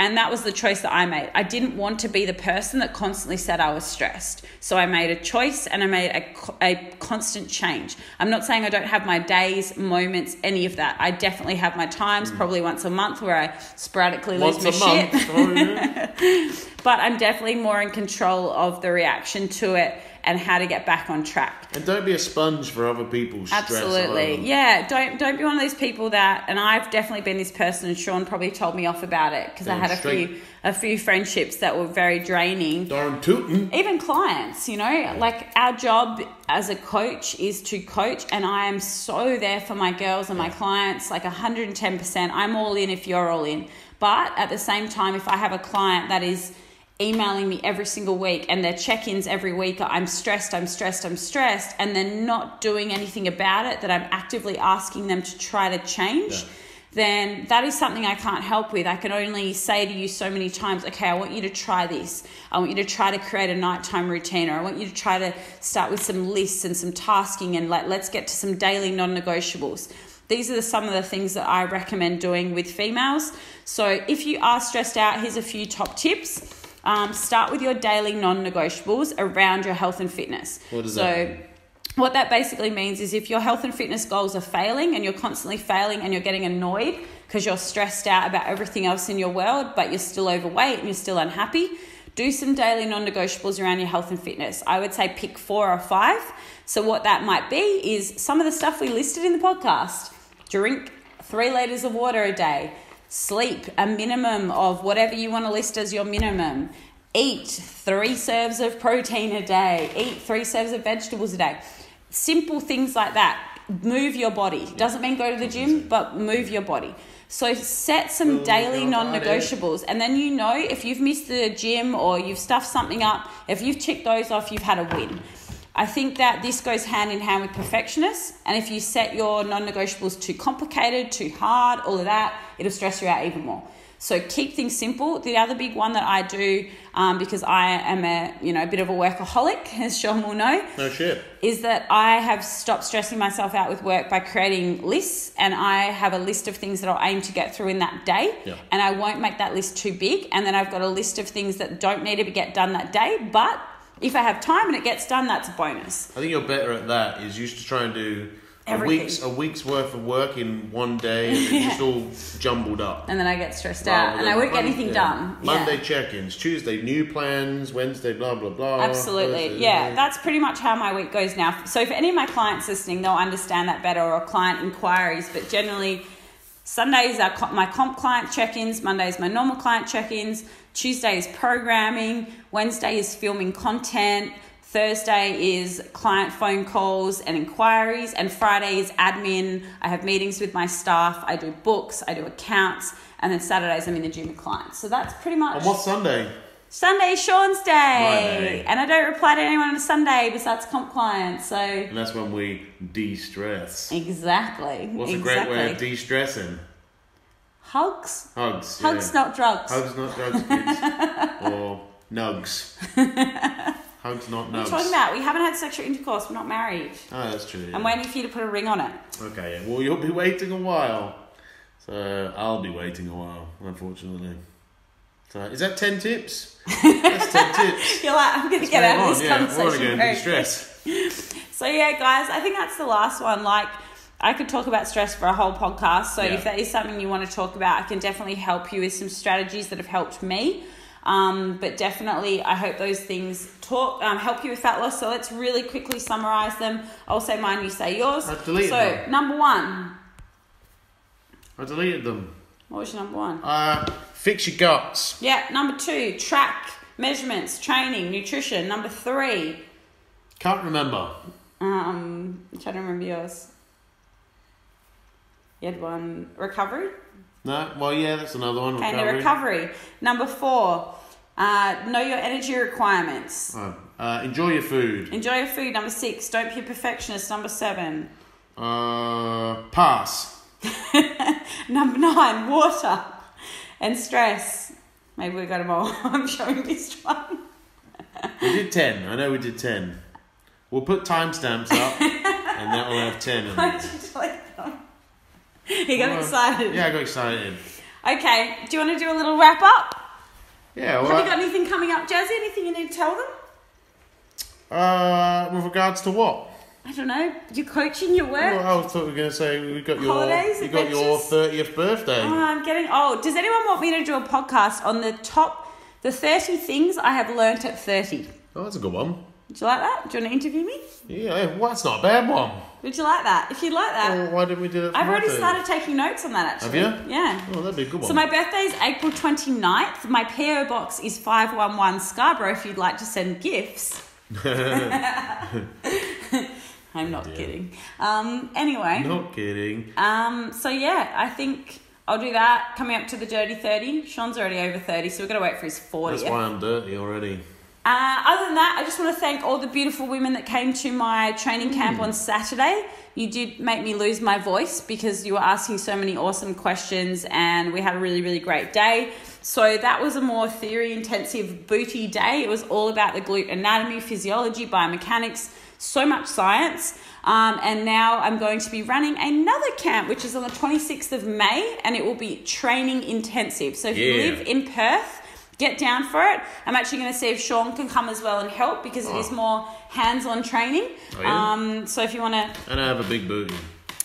And that was the choice that I made. I didn't want to be the person that constantly said I was stressed. So I made a choice and I made a, a constant change. I'm not saying I don't have my days, moments, any of that. I definitely have my times, probably once a month, where I sporadically lose Mm. My shit (laughs) but I'm definitely more in control of the reaction to it and how to get back on track. And don't be a sponge for other people's stress. Absolutely. Yeah, don't don't be one of those people that and I've definitely been this person and Sean probably told me off about it because I had a straight. few a few friendships that were very draining. Darn tootin'. Even clients, you know, like our job as a coach is to coach, and I am so there for my girls and my clients, like 110%. I'm all in if you're all in. But at the same time, if I have a client that is emailing me every single week and their check ins every week are I'm stressed, I'm stressed, I'm stressed, and they're not doing anything about it, that I'm actively asking them to try to change. Yeah. then that is something I can't help with. I can only say to you so many times, okay, I want you to try this. I want you to try to create a nighttime routine, or I want you to try to start with some lists and some tasking and like let's get to some daily non-negotiables. These are the, some of the things that I recommend doing with females. So if you are stressed out, here's a few top tips. Um, start with your daily non-negotiables around your health and fitness. What does so, that mean? what that basically means is if your health and fitness goals are failing and you're constantly failing and you're getting annoyed because you're stressed out about everything else in your world, but you're still overweight and you're still unhappy, do some daily non negotiables around your health and fitness. I would say pick four or five. So, what that might be is some of the stuff we listed in the podcast drink three liters of water a day, sleep a minimum of whatever you want to list as your minimum, eat three serves of protein a day, eat three serves of vegetables a day. Simple things like that. Move your body. Doesn't mean go to the gym but move your body. So set some daily non-negotiables. And then you know if you've missed the gym or you've stuffed something up if you've ticked those off you've had a win i think that this goes hand in hand with perfectionists and if you set your non-negotiables too complicated too hard all of that it'll stress you out even more so keep things simple. The other big one that I do, um, because I am a you know a bit of a workaholic, (laughs) as Sean will know, No shit. is that I have stopped stressing myself out with work by creating lists, and I have a list of things that I'll aim to get through in that day, Yeah. and I won't make that list too big, and then I've got a list of things that don't need to be get done that day, but if I have time and it gets done, that's a bonus. I think you're better at that. Is used to try and do a week's a week's worth of work in one day, and it's just (laughs) all jumbled up. And then I get stressed out, and I won't get anything yeah. done. Yeah. Monday check-ins, Tuesday new plans, Wednesday blah blah blah. Absolutely. Thursday, Yeah, that's pretty much how my week goes now. So for any of my clients listening, they'll understand that better or client inquiries, but generally Sundays are my comp client check-ins, Mondays my normal client check-ins, Tuesday is programming, Wednesday is filming content, Thursday is client phone calls and inquiries, and Friday is admin. I have meetings with my staff, I do books, I do accounts, and then Saturdays I'm in the gym with clients. So that's pretty much And what's Sunday? Sunday is Sean's day, Right. and I don't reply to anyone on a Sunday besides comp clients. So And that's when we de-stress. exactly, What's a great way of de-stressing? Hugs, Hugs. hugs, yeah. not drugs. Hugs, not drugs, (laughs) kids. or nugs. Hugs, not What are you talking about? We haven't had sexual intercourse. We're not married. Oh, that's true. yeah. I'm waiting for you to put a ring on it. Okay, yeah. well, you'll be waiting a while. So I'll be waiting a while, unfortunately. So is that 10 tips? That's 10 (laughs) tips. You're like, I'm going to get out of this yeah, to conversation. and very de-stress. (laughs) So yeah, guys, I think that's the last one. Like, I could talk about stress for a whole podcast. So Yeah. if that is something you want to talk about, I can definitely help you with some strategies that have helped me. Um, but definitely, I hope those things talk um, help you with fat loss. So let's really quickly summarize them. I'll say mine, you say yours. I've deleted so them. number one, I deleted them. what was your number one? Uh, fix your guts. Yeah, number two, track measurements, training, nutrition. Number three, Can't remember. um, I'm trying to remember yours. You had one recovery. No? Well, yeah, that's another one. Okay, recovery. the recovery. Number four, uh, know your energy requirements. Oh, uh, enjoy your food. Enjoy your food. Number six, don't be a perfectionist. Number seven. Uh, pass. (laughs) Number nine, water and stress. Maybe we got them all. (laughs) I'm showing this one. We did 10. I know we did 10. We'll put timestamps up, (laughs) and that will have 10 in it. did you delete them? (laughs) He got Well, excited. Yeah, I got excited. Okay, do you want to do a little wrap up? Yeah, well, Have you got anything coming up, Jazzy? Anything you need to tell them? uh, with regards to what? I don't know. You're coaching your work. Well, I thought we were going to say we got your Holidays, you got your thirtieth birthday. Oh, I'm getting old. Does anyone want me to do a podcast on the top, the 30 things I have learnt at 30? Oh, that's a good one. Would you like that? Do you want to interview me? Yeah, well, that's not a bad one. Would you like that? If you'd like that, Well, why didn't we do it? for I've already 30th? started taking notes on that actually. Have you? Yeah. Oh, that'd be a good one. So my birthday is April 29th. My PO box is 511 Scarborough if you'd like to send gifts. (laughs) (laughs) I'm not dear. kidding. Um, anyway, Not kidding. um, so yeah, I think I'll do that. Coming up to the dirty 30. Sean's already over 30, so we're going to wait for his 40th. That's why I'm dirty already. Uh, other than that, I just want to thank all the beautiful women that came to my training camp Mm. on Saturday. You did make me lose my voice because you were asking so many awesome questions, and we had a really, really great day. So, that was a more theory intensive booty day. It was all about the glute anatomy, physiology, biomechanics, so much science. Um, and now I'm going to be running another camp, which is on the 26th of May, and it will be training intensive. So, if you live in Perth, get down for it. I'm actually going to see if Sean can come as well and help because it is Oh. more hands-on training. Oh, yeah? Um, so if you want to, And I have a big booty.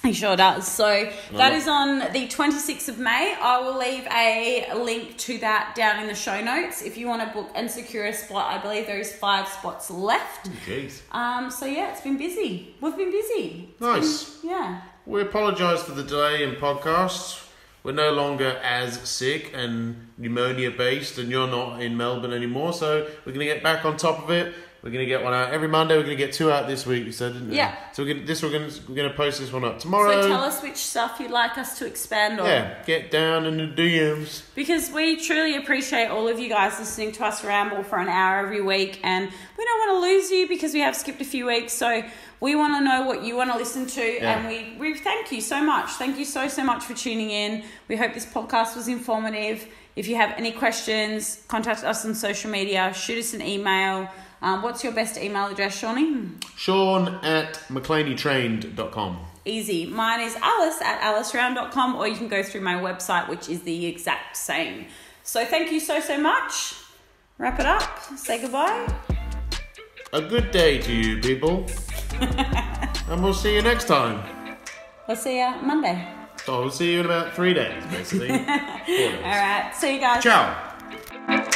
he sure does. So that is on the 26th of May. I will leave a link to that down in the show notes if you want to book and secure a spot. I believe there is five spots left. Jeez. Um, so yeah, it's been busy. We've been busy. It's Nice. been- yeah. We apologise for the delay in podcasts. We're no longer as sick and pneumonia based, and you're not in Melbourne anymore, so we're going to get back on top of it. We're going to get one out every Monday. We're going to get two out this week. You said, didn't you? Yeah. So we're to, this we're going to we're going to post this one up tomorrow. So tell us which stuff you'd like us to expand on. yeah, get down in the DMs. Because we truly appreciate all of you guys listening to us ramble for an hour every week, and we don't want to lose you because we have skipped a few weeks. So we want to know what you want to listen to, Yeah. and we, we thank you so much. Thank you so so much for tuning in. We hope this podcast was informative. If you have any questions, contact us on social media. Shoot us an email. Um, what's your best email address, Shawnee? Sean at McLaneyTrained.com. Easy. Mine is alice at aliceround.com, or you can go through my website, which is the exact same. So thank you so, so much. Wrap it up. Say goodbye. A good day to you, people. (laughs) and we'll see you next time. We'll see you Monday. So we'll see you in about three days, basically. (laughs) All right. See you guys. Ciao.